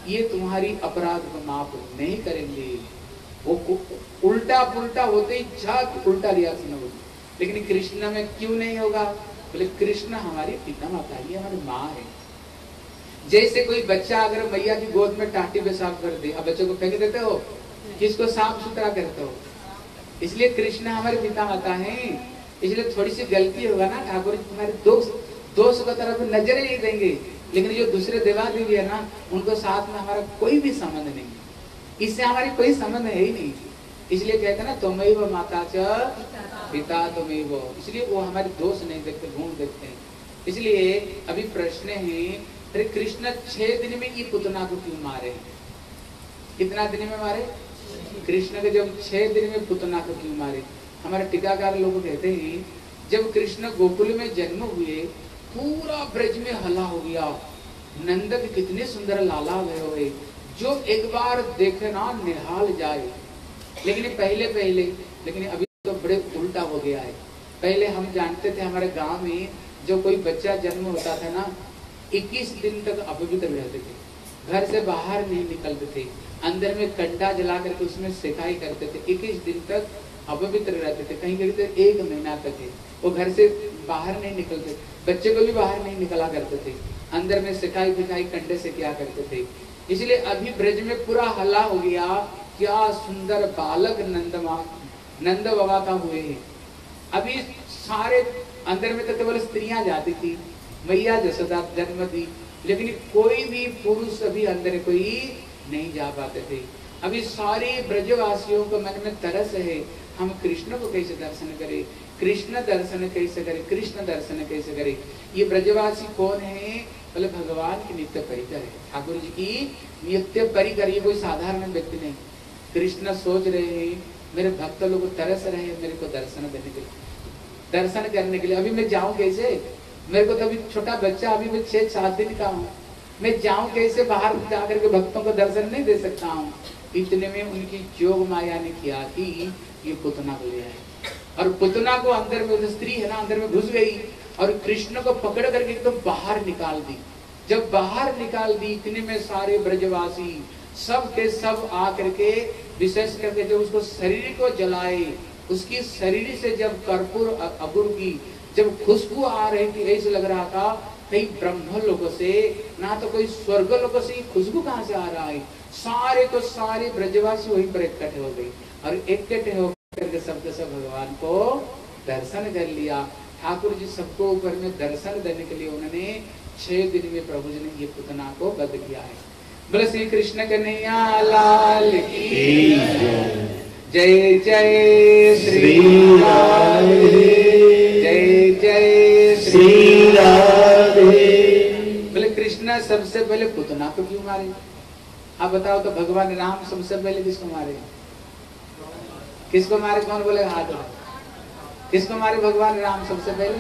ये तुम्हारी अपराध को माफ़ नहीं करेंगे। वो उल्टा पुल्टा होते ही झक उल्टा रिएक्शन होगी। लेकिन कृष्ण में क्यों नहीं होगा? बोले कृष्ण हमारी पिता माता है, हमारी माँ है। जैसे कोई बच्चा अगर मैया की गोद में टाटी पेशाब कर दे अब बच्चे को फेंक देते हो? किसको साफ़ सुथरा करते हो। इसलिए कृष्ण हमारे पिता माता है। इसलिए थोड़ी सी गलती होगा ना, ठाकुर जी, तुम्हारे दोष दोष की तरफ़ नज़र ही नहीं देंगे। लेकिन जो दूसरे देवा देवी है ना, उनको साथ में हमारा कोई भी संबंध नहीं इससे हमारी कोई संबंध है ही नहीं। इसलिए कहते हैं ना तुम्हें माता च, पिता तुम्हें इसलिए वो हमारे दोस्त नहीं देखते गुण देखते हैं। इसलिए अभी प्रश्न है, अरे कृष्ण छह दिन में ये पुतना को क्यों मारे कितना दिन में मारे? कृष्ण के जब छह दिन में पुतना को क्यों मारे? हमारे टीकाकार लोग कहते हैं, जब कृष्ण गोकुल में जन्म हुए, पूरा ब्रज में हला हो गया। नंद के कितने सुंदर लाला गए हुए। जो एक बार देखना निहाल जाए। लेकिन पहले पहले, लेकिन अभी तो बड़े उल्टा हो गया है। पहले हम जानते थे हमारे गाँव में जो कोई बच्चा जन्म होता था ना 21 दिन तक अपवित्र रहते थे। घर से बाहर नहीं निकलते थे। अंदर में कंडा जला करके उसमें सिकाई करते थे। 21 दिन तक अपवित्र रहते थे। कहीं कहीं तो एक महीना तक वो घर से बाहर नहीं निकलते। बच्चे को भी बाहर नहीं निकला करते थे। अंदर में सिकाई फिकाई कंडे से क्या करते थे। इसलिए अभी ब्रज में पूरा हल्ला हो गया। क्या सुंदर बालक नंदमा नंद बाबा का हुए हैं। अभी सारे अंदर में तो केवल स्त्रियाँ जाती थी। मैया जसोदा जन्म दी लेकिन कोई भी पुरुष अभी अंदर कोई नहीं जा पाते थे। अभी सारे ब्रजवासियों को मन में तरस है, हम कृष्ण को कैसे दर्शन करें? कृष्ण दर्शन कैसे करें? कृष्ण दर्शन कैसे करें? ये ब्रजवासी कौन है? बोले, भगवान की नित्य परिकर है। ठाकुर जी की नित्य परिकर ये कोई साधारण व्यक्ति नहीं। कृष्ण सोच रहे हैं, मेरे भक्त लोग तरस रहे हैं, मेरे को दर्शन देने के लिए। दर्शन करने के लिए। अभी मैं जाऊँ कैसे? मेरे को तो अभी छोटा बच्चा, अभी मैं छह, सात दिन का हूँ। मैं जाऊँ कैसे बाहर जाकर के भक्तों को दर्शन नहीं दे सकता हूँ? इतने में उनकी जोग माया ने किया कि ये पुतना को ले आए। और पुतना को अंदर में स्त्री है ना, अंदर में घुस गई और कृष्ण को पकड़ करके एकदम तो बाहर निकाल दी। जब बाहर निकाल दी, इतने में सारे ब्रजवासी, सब के सब आकर के विशेष करके जब उसको शरीर को जलाए, उसकी शरीर से जब कर्पूर अगुर की जब खुशबू आ रही थी ऐसे लग रहा था कहीं ब्रह्म लोगों से ना तो कोई स्वर्ग लोगों से खुशबू कहाँ से आ रहा है? सारे तो सारे ब्रजवासी वहीं पर इकट्ठे हो गए। और इकट्ठे होकर के सबके सब भगवान को दर्शन कर लिया। ठाकुर जी सबको ऊपर में दर्शन देने के लिए उन्होंने छह दिन में प्रभु जी ने ये पुतना को बद किया है। बोले श्री कृष्ण कन्हैया लाल की जय। जय श्री श्री बोले, कृष्ण सबसे पहले पुतना को क्यों मारे? आप बताओ तो भगवान राम सबसे पहले किसको मारे? किसको मारे? कौन बोले? हाथ किसको मारे भगवान राम सबसे पहले?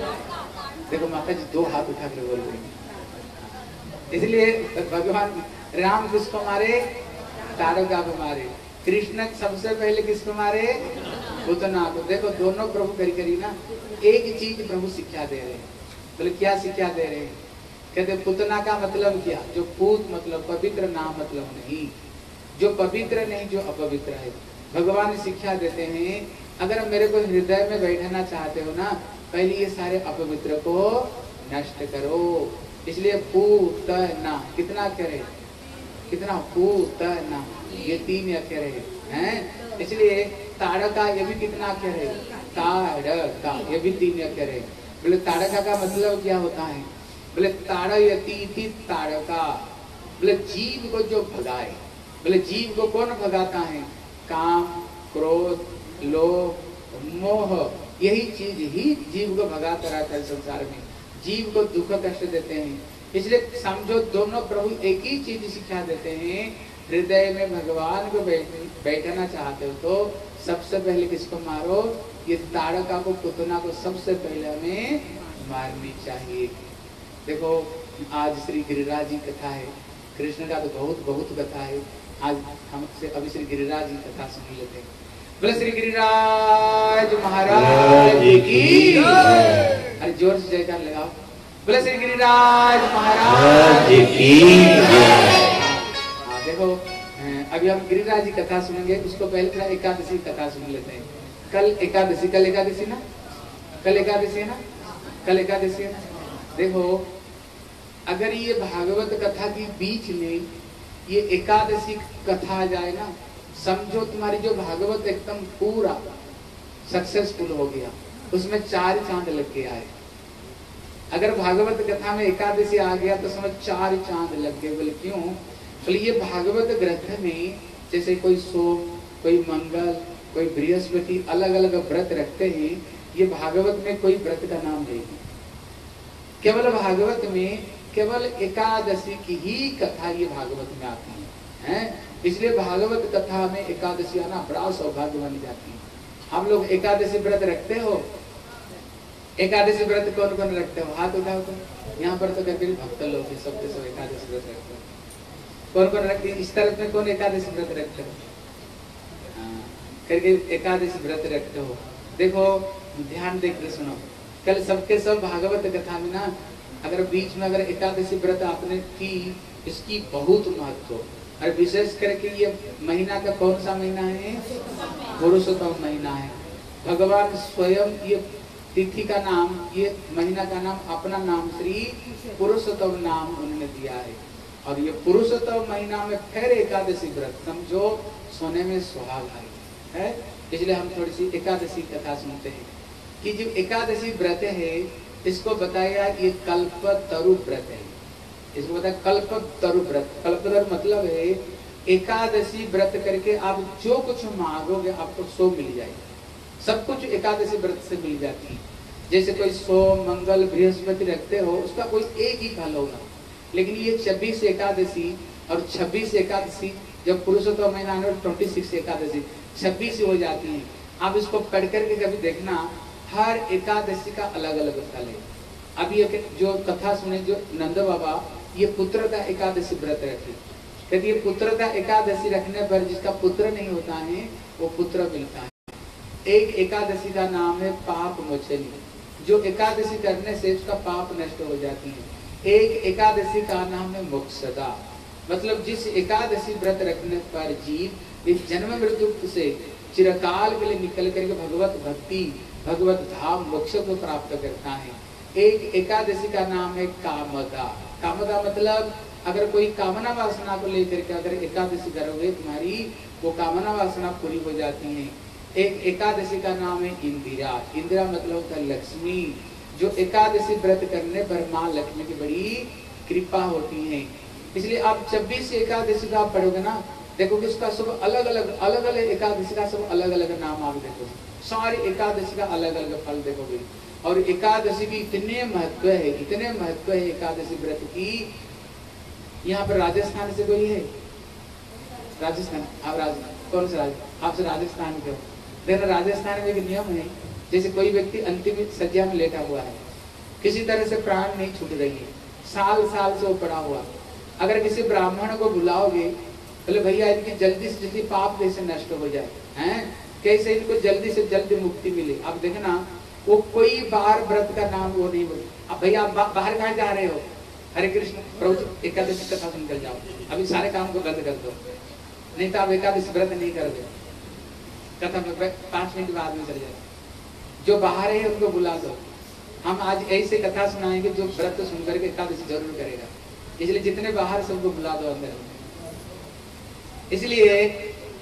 देखो माता जी दो हाथ उठा कर बोल रहे इसलिए भगवान राम किसको मारे? तारका को मारे। कृष्ण सबसे पहले किसको मारे? पुतना को। देखो, दोनों प्रभु करी करी ना, एक चीज़ प्रभु शिक्षा दे रहे हैं। बोले, क्या शिक्षा दे रहे हैं? कहते, पुतना का मतलब क्या? जो पूत मतलब पवित्र नाम मतलब नहीं। जो पवित्र नहीं, जो अपवित्र है। भगवान शिक्षा देते हैं, अगर मेरे को हृदय में बैठना चाहते हो ना, पहले ये सारे अपवित्र को नष्ट करो। इसलिए पूतना, कितना करे कितना? पूतना, ये तीन अक्षर है, हैं? इसलिए ताड़का ये भी कितना अक्षर है? ताड़का, ये भी तीन अक्षर है। बोले ताड़का का मतलब क्या होता है? बोले ताड़यती ताड़का बोले, जीव को जो भगाए। बोले, जीव को कौन भगाता है? काम, क्रोध, लोभ, मोह, यही चीज़ ही जीव को भगाता रहता है संसार में। जीव को दुख कष्ट देते हैं। इसलिए समझो दोनों प्रभु एक ही चीज़ सिखा देते हैं, हृदय में भगवान को बैठना चाहते हो तो सबसे पहले किसको मारो? ये ताड़का को, पुतना को सबसे पहले हमें मारनी चाहिए। देखो, आज श्री गिरिराज जी कथा है। कृष्ण का तो बहुत बहुत कथा है। आज हमसे अभी श्री गिरिराज जी कथा सुन लेते हैं। बोले, श्री गिरिराज महाराज की अरे, ज़ोर से जयकार लगाओ। बोले, श्री गिरिराज महाराज की देखो अभी हम गिरिराज जी कथा सुनेंगे, उसको पहले थोड़ा एकादशी कथा सुन लेते हैं। कल एकादशी कल एकादशी ना? कल एकादशी है ना? कल एकादशी है ना? देखो, अगर ये भागवत कथा के बीच में ये एकादशी कथा आ जाए ना, समझो तुम्हारी जो भागवत एकदम पूरा सक्सेसफुल हो गया, उसमें चार चाँद लग के आए। अगर भागवत कथा में एकादशी आ गया तो समझ चार चाँद लग गए, बोले क्यों? बोले, ये भागवत ग्रंथ में जैसे कोई सोम, कोई मंगल कोई बृहस्पति अलग अलग व्रत रखते हैं ये भागवत में कोई व्रत का नाम नहीं है। केवल भागवत में केवल एकादशी की ही कथा ये भागवत में आती है हैं? इसलिए भागवत कथा में एकादशी आना बड़ा सौभाग्य मानी जाती है। हम लोग एकादशी व्रत रखते हो? एकादशी व्रत कौन कौन रखते हो? हाथ उठाओ तो यहाँ पर तो करके भक्त लोग सबके सब एकादशी व्रत रखते हो। कौन कौन रखते हैं? इस तरह में कौन एकादशी व्रत रखते हो हाँ, करके एकादशी व्रत रखते हो। देखो, ध्यान देख के सुनो। कल सबके सब भागवत कथा में ना, अगर बीच में अगर एकादशी व्रत आपने की, इसकी बहुत महत्व। और विशेष करके ये महीना का कौन सा महीना है? पुरुषोत्तम महीना है। भगवान स्वयं ये तिथि का नाम, ये महीना का नाम, अपना नाम श्री पुरुषोत्तम नाम उन्होंने दिया है। और ये पुरुषोत्तम महीना में फिर एकादशी व्रत, समझो, सोने में सुहाग आई है? इसलिए हम थोड़ी सी एकादशी कथा सुनते हैं। कि जो एकादशी व्रत है, इसको बताया ये कल्प तरु व्रत है। इसको बताया कल्प तरु व्रत। कल्प तरु मतलब है, एकादशी व्रत करके आप जो कुछ मांगोगे, आपको सो मिल जाएगा सब कुछ एकादशी व्रत से मिल जाती है। जैसे कोई सोम, मंगल, बृहस्पति रखते हो, उसका कोई एक ही फल होगा। लेकिन ये छब्बीस एकादशी और छब्बीस एकादशी, जब पुरुषोत्तम महीना ट्वेंटी सिक्स एकादशी छब्बीस हो जाती है। आप इसको पढ़ करके कभी देखना, हर एकादशी का अलग अलग फल है। अभी जो कथा सुने, जो नंद बाबा, ये पुत्रता एकादशी व्रत रखे। कहते ये पुत्रता एकादशी रखने पर जिसका पुत्र नहीं होता है, वो पुत्र मिलता है। एक एकादशी का नाम है पाप मोचनी। जो एकादशी करने से उसका पाप नष्ट हो जाती है। एक एकादशी का नाम है मोक्षदा। मतलब जिस एकादशी व्रत रखने पर जीव इस जन्म मृत्यु से चिरकाल के लिए निकल करके भगवत भक्ति, भगवत धाम, मोक्ष को प्राप्त करता है। एक एकादशी का नाम है कामदा। कामदा मतलब अगर कोई कामना वासना को लेकर के अगर एकादशी करोगे, तुम्हारी वो कामना वासना पूरी हो जाती है। एक एकादशी का नाम है इंदिरा। इंदिरा मतलब होता है लक्ष्मी, जो एकादशी व्रत करने पर माँ लक्ष्मी की बड़ी कृपा होती है। इसलिए आप जब छब्बीस एकादशी का आप पढ़ोगे ना देखोगे उसका सब अलग अलग अलग अलग एकादशी का सब अलग अलग नाम आप देखोगे सारी एकादशी का अलग अलग फल देखोगे। और एकादशी की इतने महत्व है, इतने महत्व है एकादशी व्रत की। यहाँ पर राजस्थान से कोई है? राजस्थान। आप राजस्थान कौन सा राज्य आपसे राजस्थान के हो। देखो, राजस्थान में एक नियम है, जैसे कोई व्यक्ति अंतिम सज्जा में लेटा हुआ है, किसी तरह से प्राण नहीं छूट रही है साल साल से वो पड़ा हुआ अगर किसी ब्राह्मण को बुलाओगे बोले भैया, इनकी जल्दी से जल्दी पाप कैसे नष्ट हो जाए? हैं? कैसे इनको जल्दी से जल्दी मुक्ति मिले? अब देखना, वो कोई बार व्रत का नाम वो नहीं बोले अब भैया, आप बा- बाहर कहाँ जा रहे हो? हरे कृष्ण, प्रभु, एकादशी कथा सुन कर जाओ। अभी सारे काम को बंद कर दो। नहीं तो आप एकादशी व्रत नहीं कर दो कथा में पाँच मिनट बाद में चले जाए जो बाहर है, उनको बुला दो। हम आज ऐसे कथा सुनाएँगे जो व्रत सुनकर के एकादशी ज़रूर करेगा। इसलिए जितने बाहर सबको बुला दो, अंदर इसलिए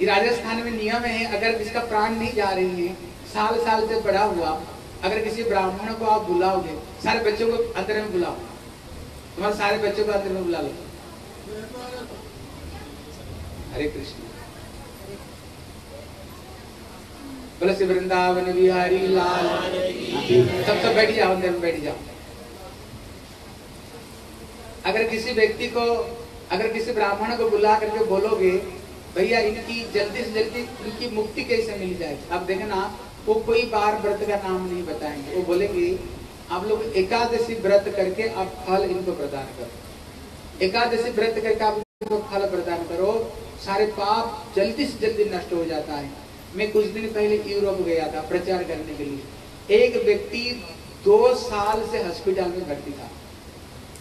राजस्थान में नियम है, अगर जिसका प्राण नहीं जा रही है, साल साल से पड़ा हुआ, अगर किसी ब्राह्मण को आप बुलाओगे, सारे बच्चों को अंदर में बुलाओ। तुम्हारे सारे बच्चों को अंदर में बुला लो। हरे कृष्ण। श्री वृंदावन बिहारी लाल। सब सब बैठ जाओ, अंदर में बैठ जाओ। अगर किसी व्यक्ति को अगर किसी ब्राह्मण को बुला करके बोलोगे, भैया, इनकी जल्दी से जल्दी, इनकी मुक्ति कैसे मिल जाएगी? अब देखना वो कोई बार व्रत का नाम नहीं बताएँगे। वो बोलेंगे, आप लोग एकादशी व्रत करके आप फल इनको प्रदान करो। एकादशी व्रत करके आप इनको फल प्रदान करो। सारे पाप जल्दी से जल्दी नष्ट हो जाता है। मैं कुछ दिन पहले यूरोप गया था प्रचार करने के लिए। एक व्यक्ति दो साल से हॉस्पिटल में भर्ती था।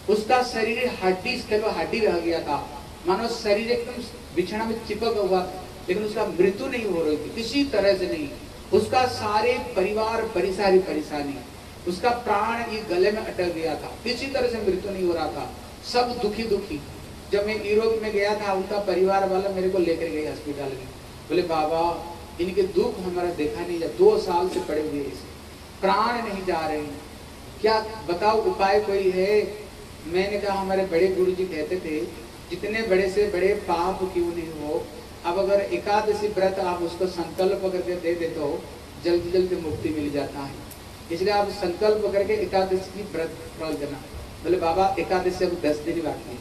उसका शरीर हड्डी केवल हड्डी रह गया था। मानो शरीर एकदम बिछड़ा में चिपक हुआ, लेकिन उसका मृत्यु नहीं हो रही थी, किसी तरह से नहीं। उसका सारे परिवार परिसारी परेशानी उसका प्राण ये गले में अटक गया था, किसी तरह से मृत्यु नहीं हो रहा था। सब दुखी दुखी। जब मैं यूरोप में गया था, उनका परिवार वाला मेरे को लेकर गए हॉस्पिटल में। बोले, बाबा, इनके दुख हमारा देखा नहीं जा, दो साल से पड़े हुए इसे। प्राण नहीं जा रहे क्या बताओ, उपाय कोई है? मैंने कहा, हमारे बड़े गुरु जी कहते थे, जितने बड़े से बड़े पाप क्यों नहीं हो? अब अगर एकादशी व्रत आप उसको संकल्प करके दे दे तो जल्दी जल्दी मुक्ति मिल जाता है। इसलिए आप संकल्प करके एकादशी की व्रत फल देना बोले, बाबा, एकादशी अब दस दिन बाकी है।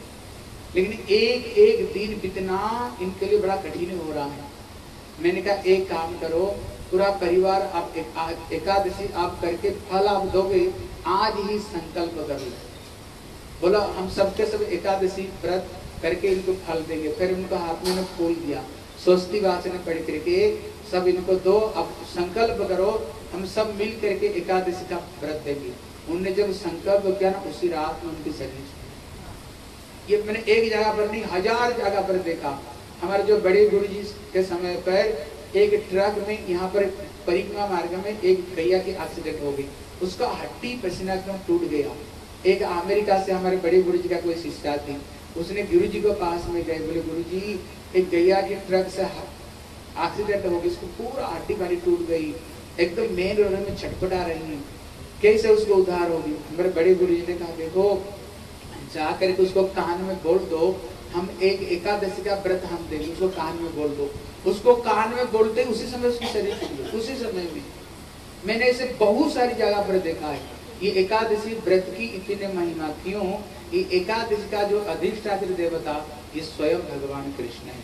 लेकिन एक एक दिन बीतना इनके लिए बड़ा कठिन हो रहा है। मैंने कहा, एक काम करो, पूरा परिवार आप एकादशी आप करके फल आप दोगे, आज ही संकल्प कर लो। बोला, हम सबके सब एकादशी व्रत करके इनको फल देंगे। फिर उनको हाथ में फूल दिया। स्वस्ति वाचन पढ़ करके सब इनको दो, अब संकल्प करो, हम सब मिल करके एकादशी का व्रत देंगे। उनने जब संकल्प किया ना, उसी रात में उनकी शरीर ये मैंने एक जगह पर नहीं, हज़ार जगह पर देखा। हमारे जो बड़े गुरु जी के समय पर एक ट्रक में यहाँ पर परिक्रमा मार्ग में एक गैया की एक्सीडेंट हो गई। उसका हड्डी पसीना एकदम टूट गया। एक अमेरिका से हमारे बड़े गुरु जी का कोई शिष्टा थी। उसने गुरु जी को पास में गए। बोले, गुरु जी, एक गैया की ट्रक से एक्सीडेंट हो गई उसको पूरा हड्डी पानी टूट गई। एकदम मेन रोड में छटपटा रही है। कैसे उसको उधार होगी हमारे बड़े गुरु जी ने कहा, देखो, जाकर के उसको कान में बोल दो। हम एक एकादशी का व्रत हम देंगे, उसको कान में बोल दो। उसको कान में बोलते उसी समय उसकी शरीर उसी समय में। मैंने इसे बहुत सारी जगह पर देखा है। ये एकादशी व्रत की इतने महिमा क्यों? ये एकादशी का जो अधिष्ठात्र देवता, ये स्वयं भगवान कृष्ण है।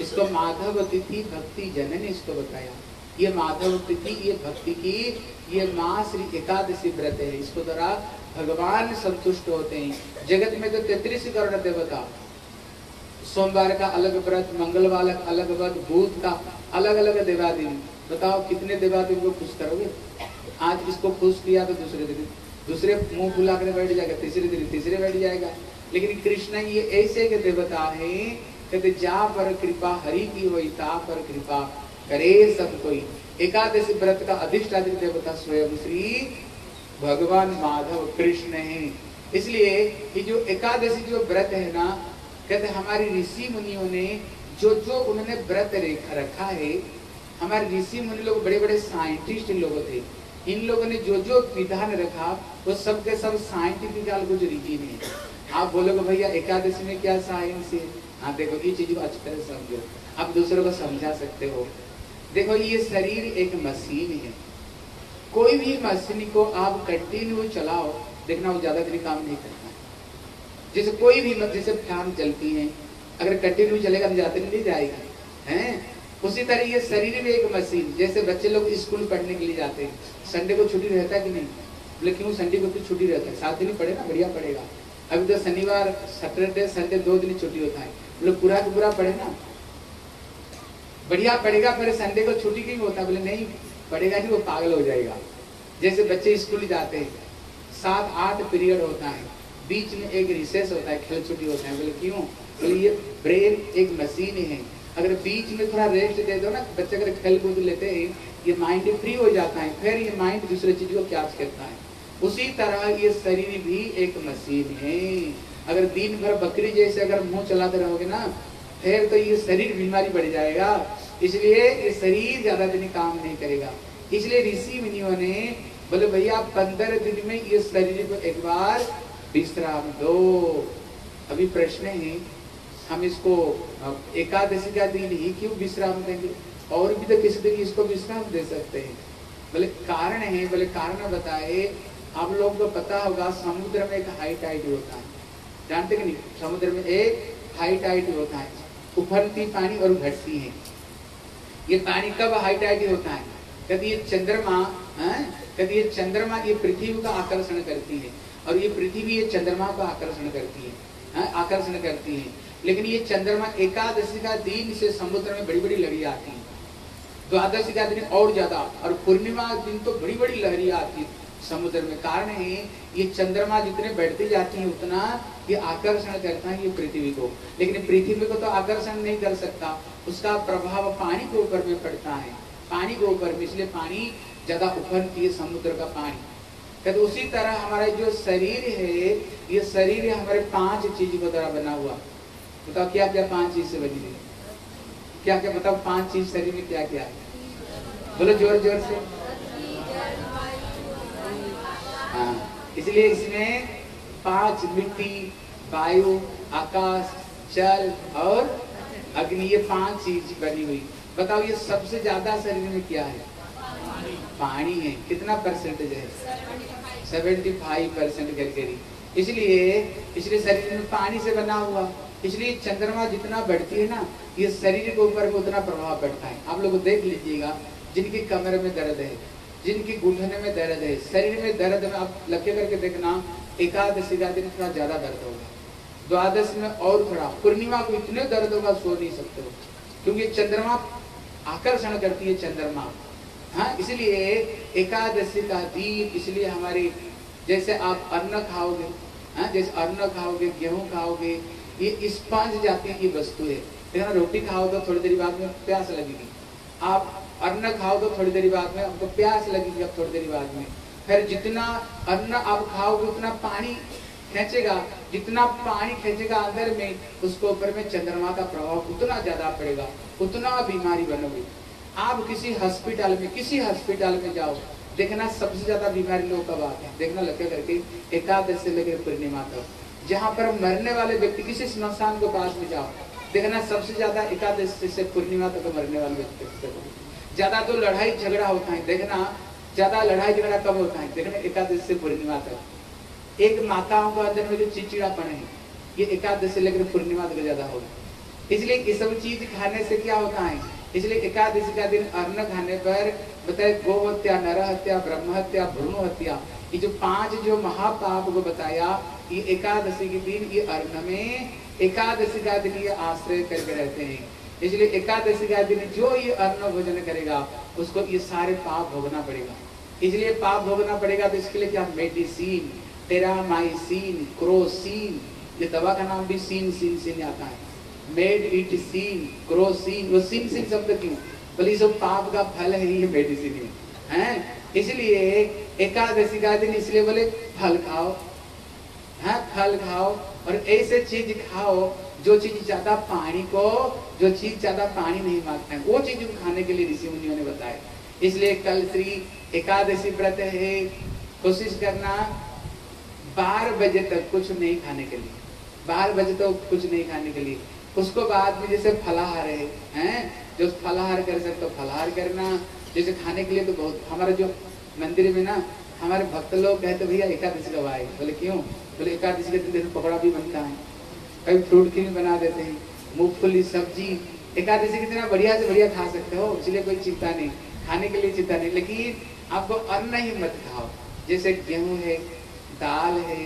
इसको माधव तिथि भक्ति जनन इसको बताया। ये माधव तिथि, ये भक्ति की, ये माँ श्री एकादशी व्रत है। इसको द्वारा भगवान संतुष्ट होते हैं। जगत में तो तैतीस करोड़ देवता। सोमवार का अलग व्रत, मंगलवार का अलग व्रत, बुध का अलग अलग देवादेवी बताओ, कितने देवादेवी को खुश करोगे? आज इसको खुश किया तो दूसरे दिन दूसरे मुँह फुला कर बैठ जाएगा, तीसरे दिन तीसरे बैठ जाएगा। लेकिन कृष्ण ये ऐसे के देवता है, कहते, जा पर कृपा, हरि की हुई ता पर कृपा करे सब कोई। एकादशी व्रत का अधिष्ठात्री देवता स्वयं श्री भगवान माधव कृष्ण है। इसलिए ये जो एकादशी जो व्रत है ना, कहते, हमारे ऋषि मुनियों ने जो जो उन्होंने व्रत रेखा रखा है, हमारे ऋषि मुनि लोग बड़े बड़े साइंटिस्ट लोग थे। इन लोगों ने जो जो विधान रखा, वो सब के सब साइंटिफिकल कुछ रीजन है। आप बोलोगे, भैया, एकादशी में क्या साइंस है? हाँ देखो, ये चीज़ को अच्छी तरह समझो। आप दूसरों को समझा सकते हो। देखो, ये शरीर एक मशीन है। कोई भी मशीन को आप कंटिन्यू चलाओ, देखना वो ज़्यादा दिन काम नहीं करता। जैसे कोई भी, जैसे फ़ैन चलती है, अगर कंटिन्यू चलेगा तो ज़्यादा दिन नहीं जाएगा। है? उसी तरह ये शरीर में एक मशीन जैसे बच्चे लोग स्कूल पढ़ने के लिए जाते हैं। संडे को छुट्टी रहता है कि नहीं? बोले, क्यों संडे को तो छुट्टी रहता है? सात दिन ना बढ़िया पड़ेगा। अभी तो शनिवार सैटरडे संडे दो दिन छुट्टी होता है। बोले, पूरा का पूरा पढ़े ना? बढ़िया पड़ेगा फिर संडे को छुट्टी क्यों होता है? बोले, नहीं, पढ़ेगा नहीं, वो पागल हो जाएगा। जैसे बच्चे स्कूल जाते हैं, सात, आठ पीरियड होता है। बीच में एक रिसेस होता है, खेल छुट्टी होता है। बोले, क्यों? बोले, ये ब्रेन एक मशीन है। अगर बीच में थोड़ा रेस्ट दे दो ना, बच्चे अगर खेल कूद लेते हैं, ये माइंड फ्री हो जाता है, फिर ये माइंड दूसरे चीज़ को कैच करता है? उसी तरह ये शरीर भी एक मशीन है। अगर दिन भर बकरी जैसे अगर मुँह चलाते रहोगे ना, फिर तो ये शरीर बीमारी बढ़ जाएगा। इसलिए ये शरीर ज़्यादा दिन काम नहीं करेगा। इसलिए ऋषि मुनियों ने, बोले भैया, पंद्रह दिन में ये शरीर को एक बार विश्राम दो। अभी प्रश्न है हम इसको एकादशी का दिन ही क्यों विश्राम देंगे? और भी तो किसी दिन इसको विश्राम दे सकते हैं। बोले कारण है बोले कारण बताए आप लोगों को पता होगा समुद्र में एक हाई टाइड होता है। जानते कि नहीं? समुद्र में एक हाई टाइड होता है। उफरती पानी और घटती है। ये पानी कब हाई टाइड होता है? कभी ये चंद्रमा कभी ये चंद्रमा, ये पृथ्वी का आकर्षण करती है। और ये पृथ्वी ये चंद्रमा का आकर्षण करती है, आकर्षण करती है। लेकिन ये चंद्रमा एकादशी का दिन से समुद्र में बड़ी बड़ी लहरी आती है। द्वादशी का दिन और ज़्यादा और पूर्णिमा दिन तो बड़ी बड़ी लहरियाँ आती है समुद्र में। कारण है, ये चंद्रमा जितने बढ़ती जाते हैं उतना ये आकर्षण करता है ये पृथ्वी को। लेकिन पृथ्वी को तो आकर्षण नहीं कर सकता। उसका प्रभाव पानी के ऊपर में पड़ता है। पानी के ऊपर में, इसलिए पानी ज़्यादा उफरती है समुद्र का पानी। कहते उसी तरह हमारा जो शरीर है, ये शरीर हमारे पाँच चीज़ को द्वारा बना हुआ बताओ क्या क्या पाँच चीज़ से बनी है क्या क्या बताओ पाँच चीज़ शरीर में क्या क्या है? बोलो ज़ोर ज़ोर से। हाँ इसलिए इसमें पाँच मिट्टी, वायु, आकाश, जल और अग्नि, ये पाँच चीज़ बनी हुई। बताओ ये सबसे ज़्यादा शरीर में क्या है? पानी है। कितना परसेंटेज है? सेवेंटी फाइव परसेंट करके इसलिए इसलिए शरीर में पानी से बना हुआ। इसलिए चंद्रमा जितना बढ़ती है ना, ये शरीर के ऊपर उतना प्रभाव पड़ता है। आप लोग देख लीजिएगा, जिनकी कमर में दर्द है, जिनकी घुटने में दर्द है, शरीर में दर्द में आप लगे करके देखना, एकादशी का दिन थोड़ा ज़्यादा दर्द होगा। द्वादश में और थोड़ा, पूर्णिमा को इतने दर्द होगा, सो नहीं सकते हो। क्योंकि चंद्रमा आकर्षण करती है, चंद्रमा। हाँ इसलिए एकादशी का दिन, इसलिए हमारे, जैसे आप अन्न खाओगे हाँ जैसे अन्न खाओगे, गेहूँ खाओगे ये स्पंज जाती ये वस्तु है। देखना रोटी खाओ तो थोड़ी देर बाद में प्यास लगेगी। आप अन्न खाओ तो थोड़ी देर बाद में आपको प्यास लगेगी अब थोड़ी देर बाद में। फिर जितना अन्न आप खाओगे, उतना पानी खेचेगा। जितना पानी खेचेगा अंदर में, उसको ऊपर में चंद्रमा का प्रभाव उतना ज़्यादा पड़ेगा, उतना बीमारी बनोगे। आप किसी हॉस्पिटल में, किसी हॉस्पिटल में जाओ, देखना सबसे ज़्यादा बीमारी लोग कब आते हैं। देखना लगे करके एकादश से लेकर पूर्णिमा तक। जहाँ पर मरने वाले व्यक्ति किसी स्मशान के पास में जाओ, देखना सबसे ज़्यादा एकादश से पूर्णिमा तक मरने वाले व्यक्ति ज़्यादा तो लड़ाई झगड़ा होता है, देखना ज़्यादा लड़ाई झगड़ा कब होता है, देखना एकादश से पूर्णिमा तक। एक माताओं के अंदर में जो चिड़चिड़ापन है, ये एकादश से लेकर पूर्णिमा तक ज़्यादा होगा इसलिए ये सब चीज़ खाने से क्या होता है? इसलिए एकादशी का दिन अन्न खाने पर, बताए गो हत्या नर हत्या ब्रह्म हत्या भ्रूण हत्या, ये जो पाँच जो महापाप को बताया ये एकादशी के दिन ये अर्ण में एकादशी का दिन ये आश्रय करके रहते हैं। इसलिए एकादशी का दिन जो ये अन्न भोजन करेगा, उसको ये सारे पाप भोगना पड़ेगा। इसलिए पाप भोगना पड़ेगा तो इसके लिए क्या? मेडिसिन, टेरामाइसिन, क्रोसिन, ये दवा का नाम भी सीन सीन सीन आता है। मेड इट सीन क्रोसिन, वो सीन सीन शब्द क्यों? बोले सब पाप का फल है, ये मेडिसिन है। हैं? इसलिए एकादशी का दिन इसलिए बोले, फल खाओ हाँ फल खाओ और ऐसे चीज़ खाओ, जो चीज़ ज़्यादा पानी को, जो चीज़ ज़्यादा पानी नहीं माँगता है, वो चीज़ खाने के लिए ऋषि मुनियों ने बताया। इसलिए कल श्री एकादशी व्रत है, कोशिश करना बारह बजे तक कुछ नहीं खाने के लिए। बारह बजे तक तो कुछ नहीं खाने के लिए। उसको बाद में जैसे फलाहार है, हैं? जो फलाहार कर सकते हो, फलाहार करना। जैसे खाने के लिए तो बहुत, हमारा जो मंदिर में ना, हमारे भक्त लोग कहते भैया एकादशी कब आए बोले, क्यों? बोले एकादशी के दिन देखो पकौड़ा भी बनता है। कभी फ्रूट की भी बना देते हैं मूंगफली सब्ज़ी। एकादशी के दिन बढ़िया से बढ़िया खा सकते हो, इसलिए कोई चिंता नहीं, खाने के लिए चिंता नहीं। लेकिन आपको अन्न ही मत खाओ, जैसे गेहूँ है, दाल है,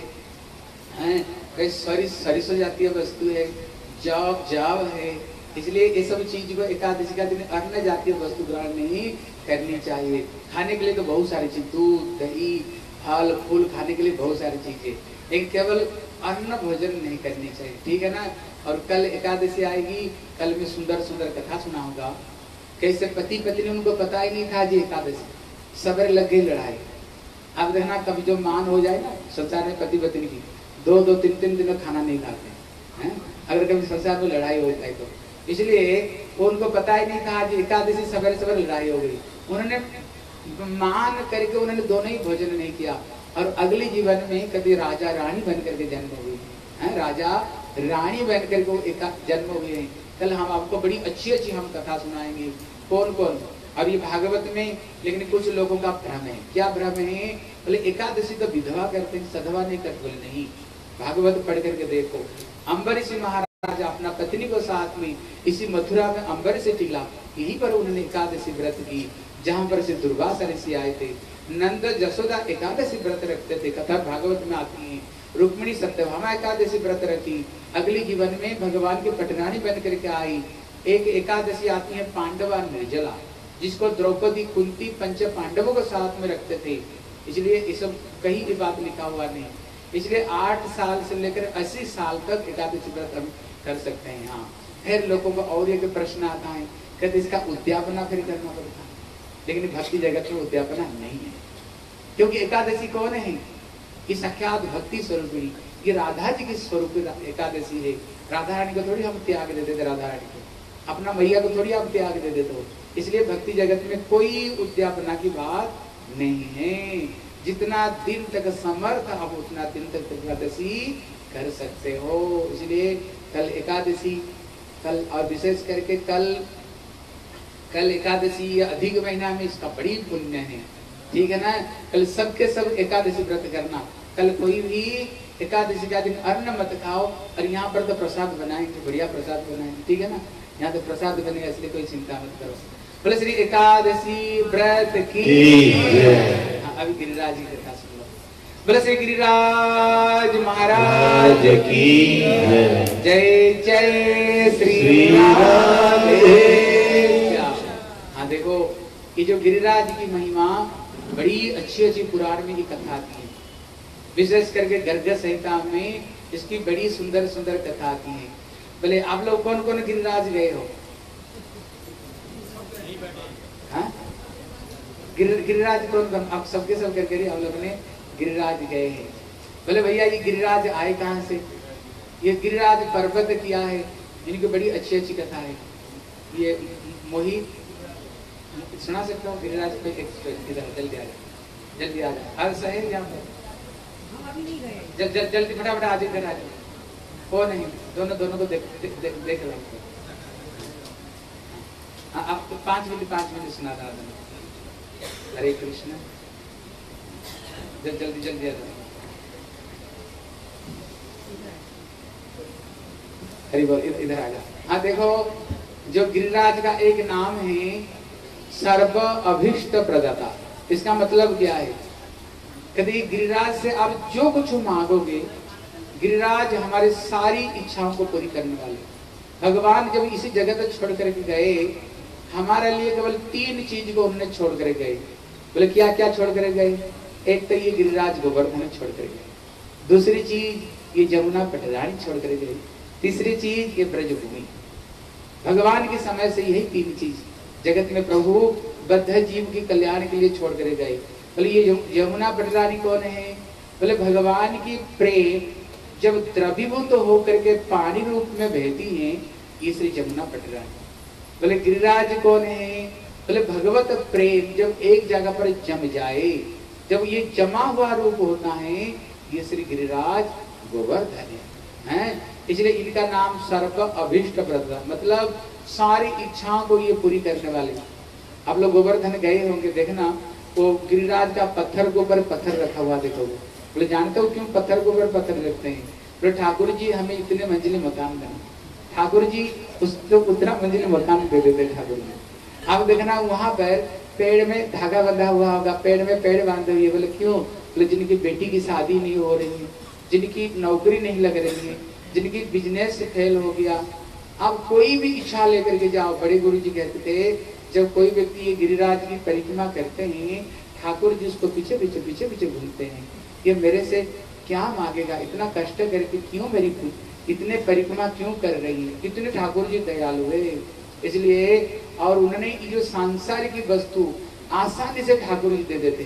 हैं कई सरी सरिस जाती है वस्तु है जॉब जाव है, इसलिए ये सब चीज़ को एकादशी का दिन अन्न जातीय वस्तु ग्रहण नहीं करनी चाहिए। खाने के लिए तो बहुत सारी चीज़, दूध, दही, फल, फूल खाने के लिए बहुत सारी चीज़ें। लेकिन केवल अन्न भोजन नहीं करनी चाहिए, ठीक है ना? और कल एकादशी आएगी, कल में सुंदर सुंदर कथा सुनाऊँगा। कैसे पति पत्नी उनको पता ही नहीं था जी एकादशी। सबर लग गई लड़ाई। अब देखना, कभी जो मान हो जाए ना संसार में पति पत्नी की, दो दो तीन तीन दिन में खाना नहीं खाते, हैं? अगर कभी संसार में लड़ाई हो जाए तो। इसलिए उनको पता ही नहीं था आज एकादशी, सवेरे सवेरे लड़ाई हो गई। उन्होंने मान करके उन्होंने दोनों ही भोजन नहीं किया। और अगले जीवन में कभी राजा रानी बन करके जन्म हुए। है, राजा रानी बन करके जन्म हुए हैं। कल हम आपको बड़ी अच्छी अच्छी हम कथा सुनाएँगे। कौन कौन अभी भागवत में, लेकिन कुछ लोगों का भ्रम है। क्या भ्रम है? बोले, एकादशी तो विधवा करते हैं, सधवा नहीं करते बोले, नहीं, भागवत पढ़ करके देखो। अम्बरीश महाराज अपना पत्नी को साथ में इसी मथुरा में अंबर से टिला, यहीं पर उन्होंने एकादशी व्रत की, जहाँ पर से दुर्वासा ऋषि आए थे। नंद जसोदा एकादशी व्रत रखते थे। कथा भागवत में आती है रुक्मिणी सत्यभामा एकादशी व्रत रखी। अगले जीवन में भगवान की पटरानी बन करके आई। एक एकादशी आती है, पांडवा निर्जला, जिसको द्रौपदी, कुंती, पंच पांडवों को साथ में रखते थे। इसलिए ये सब कहीं भी बात लिखा हुआ नहीं। इसलिए आठ साल से लेकर अस्सी साल तक एकादशी व्रत हम कर सकते हैं यहाँ फिर लोगों को और एक प्रश्न आता है, कहते इसका उद्यापना फिर करना पड़ता है। लेकिन भक्ति जगत में उद्यापना नहीं है। क्योंकि एकादशी कौन है? ये साक्षात भक्ति स्वरूपिणी ये राधा जी की स्वरूप एकादशी है। राधा रानी को थोड़ी हम त्याग दे देते, राधा रानी को। अपना मैया को थोड़ी आप त्याग दे देते हो। इसलिए भक्ति जगत में कोई उद्यापना की बात नहीं है। जितना दिन तक समर्थ आप, उतना दिन तक एकादशी कर सकते हो। इसलिए कल एकादशी, कल और विशेष करके कल कल एकादशी अधिक महीना में इसका बड़ी पुण्य है। ठीक है ना? कल सबके सब एकादशी व्रत करना। कल कोई भी एकादशी का दिन अन्न मत खाओ और यहाँ पर तो प्रसाद बनाएँगे बढ़िया प्रसाद बनाएँगे। ठीक है ना? यहाँ तो प्रसाद बनेगा इसलिए कोई चिंता मत करो। बोले श्री एकादशी व्रत की हाँ, अभी गिरिराज की कथा सुन लो बोले श्री गिरिराज महाराज की जय। जय श्री राधे। हाँ देखो ये जो गिरिराज की महिमा बड़ी अच्छी अच्छी पुराण में ये कथा आती है। विशेष करके गर्ग संहिता में इसकी बड़ी सुंदर सुंदर कथा आती है। बोले आप लोग कौन कौन गिरिराज गए हो? हाँ? गिर, गिरिराज कौन कौन आप सबके सब करके हम लोग ने गिरिराज गए हैं। बोले भैया ये गिरिराज आए कहाँ से? ये गिरिराज पर्वत किया है। इनकी बड़ी अच्छी अच्छी कथा है। ये मोहित सुना सकता हूँ? गिरिराज एक इधर जल्दी आ जाए। जल्दी आ जाए। हर शहर यहाँ पर जल, जल, जल्दी फटाफट आज इधर आ जाओ हो नहीं। दोनों दोनों को देख देख देख, देख लो हाँ। आप तो पाँच मिनट पाँच मिनट सुना रहा था। हरे कृष्ण। जल, जल्दी जल्दी आ जाए हरी बोल इधर आ जाओ। हाँ देखो जो गिरिराज का एक नाम है सर्व अभिष्ट प्रदाता इसका मतलब क्या है? कभी गिरिराज से आप जो कुछ मांगोगे, गिरिराज हमारे सारी इच्छाओं को पूरी करने वाले भगवान जब इसी जगत छोड़ करके गए, हमारे लिए केवल तीन चीज़ को उन्होंने छोड़ कर गए। बोले क्या क्या छोड़ कर गए? एक तो ये गिरिराज गोवर्धन छोड़ कर गए। दूसरी चीज़, ये जमुना पटरानी छोड़ कर गए। तीसरी चीज़, ये ब्रजभूमि। भगवान के समय से यही तीन चीज़। जगत में प्रभु बद्ध जीव के कल्याण के लिए छोड़ कर गए। बोले ये यमुना पटरानी कौन है? बोले भगवान की प्रेम जब द्रवीभूत तो होकर के पानी रूप में बहती है, ये श्री यमुना पटरानी बोले गिरिराज कौन है? बोले भगवत प्रेम जब एक जगह पर जम जाए, जब ये जमा हुआ रूप होता है, ये श्री गिरिराज गोवर्धन है। हैं? इसलिए इनका नाम सर्व अभिष्ट मतलब सारी इच्छाओं को ये पूरी करने वाले आप लोग गोवर्धन गए होंगे, देखना, वो गिरिराज का पत्थर ऊपर पत्थर रखा हुआ देखोगे बोले, जानते हो क्यों पत्थर ऊपर पत्थर रखते हैं? बोले ठाकुर जी हमें इतने मंजिले मकान देना ठाकुर जी उसको उतना मंजिले मकान दे देते ठाकुर जी आप देखना, वहाँ पर पेड़ में धागा बंधा हुआ होगा, पेड़ में पेड़ बांधे हुए बोले, क्यों? बोले, जिनकी बेटी की शादी नहीं हो रही, जिनकी नौकरी नहीं लग रही है, जिनकी बिज़नेस फेल हो गया आप कोई भी इच्छा लेकर के जाओ, बड़े गुरु जी कहते थे, जब कोई व्यक्ति ये गिरिराज की परिक्रमा करते हैं, ठाकुर जी उसको पीछे पीछे पीछे पीछे घूमते हैं। ये मेरे से क्या मांगेगा? इतना कष्ट करके क्यों मेरी इतने परिक्रमा क्यों कर रही है? कितने ठाकुर जी दयालु है। इसलिए, और उन्होंने जो सांसारिक वस्तु आसानी से ठाकुर जी दे देते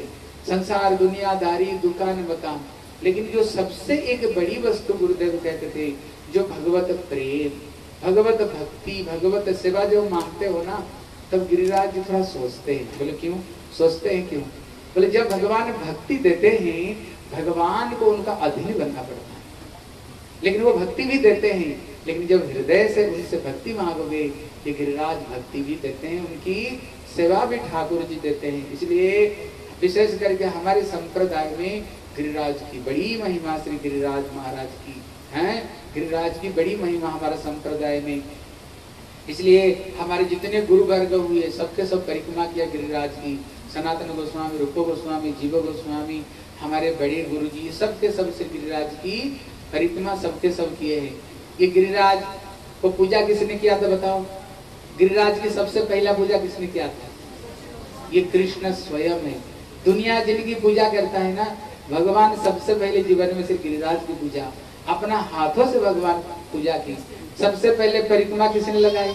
संसार दुनियादारी दुकान, मकान। लेकिन जो सबसे एक बड़ी वस्तु गुरुदेव कहते थे, जो भगवत प्रेम। भगवत भक्ति, भगवत सेवा जो मांगते हो ना, तब गिरिराज जी थोड़ा सोचते हैं। बोले, क्यों? सोचते हैं क्यों? बोले, जब भगवान भक्ति देते हैं, भगवान को उनका अधीन बनना पड़ता है। लेकिन वो भक्ति भी देते हैं, लेकिन जब हृदय से उनसे भक्ति मांगोगे, ये गिरिराज भक्ति भी देते हैं, उनकी सेवा भी ठाकुर जी देते हैं। इसलिए विशेष करके हमारे संप्रदाय में गिरिराज की, बड़ी महिमा श्री गिरिराज महाराज की, है। गिरिराज की बड़ी महिमा हमारा संप्रदाय में। इसलिए हमारे जितने गुरु वर्ग हुए, सबके सब परिक्रमा किया गिरिराज की। सनातन गोस्वामी, रूप गोस्वामी, जीव गोस्वामी, हमारे बड़े गुरु जी सबके सब श्री गिरिराज की परिक्रमा सबके सब किए हैं। ये गिरिराज को पूजा किसने किया था बताओ? गिरिराज की सबसे पहला पूजा किसने किया था? ये कृष्ण स्वयं है। दुनिया जिनकी पूजा करता है ना, भगवान सबसे पहले जीवन में सिर्फ़ गिरिराज की पूजा। अपना हाथों से भगवान पूजा की। सबसे पहले परिक्रमा किसने लगाई?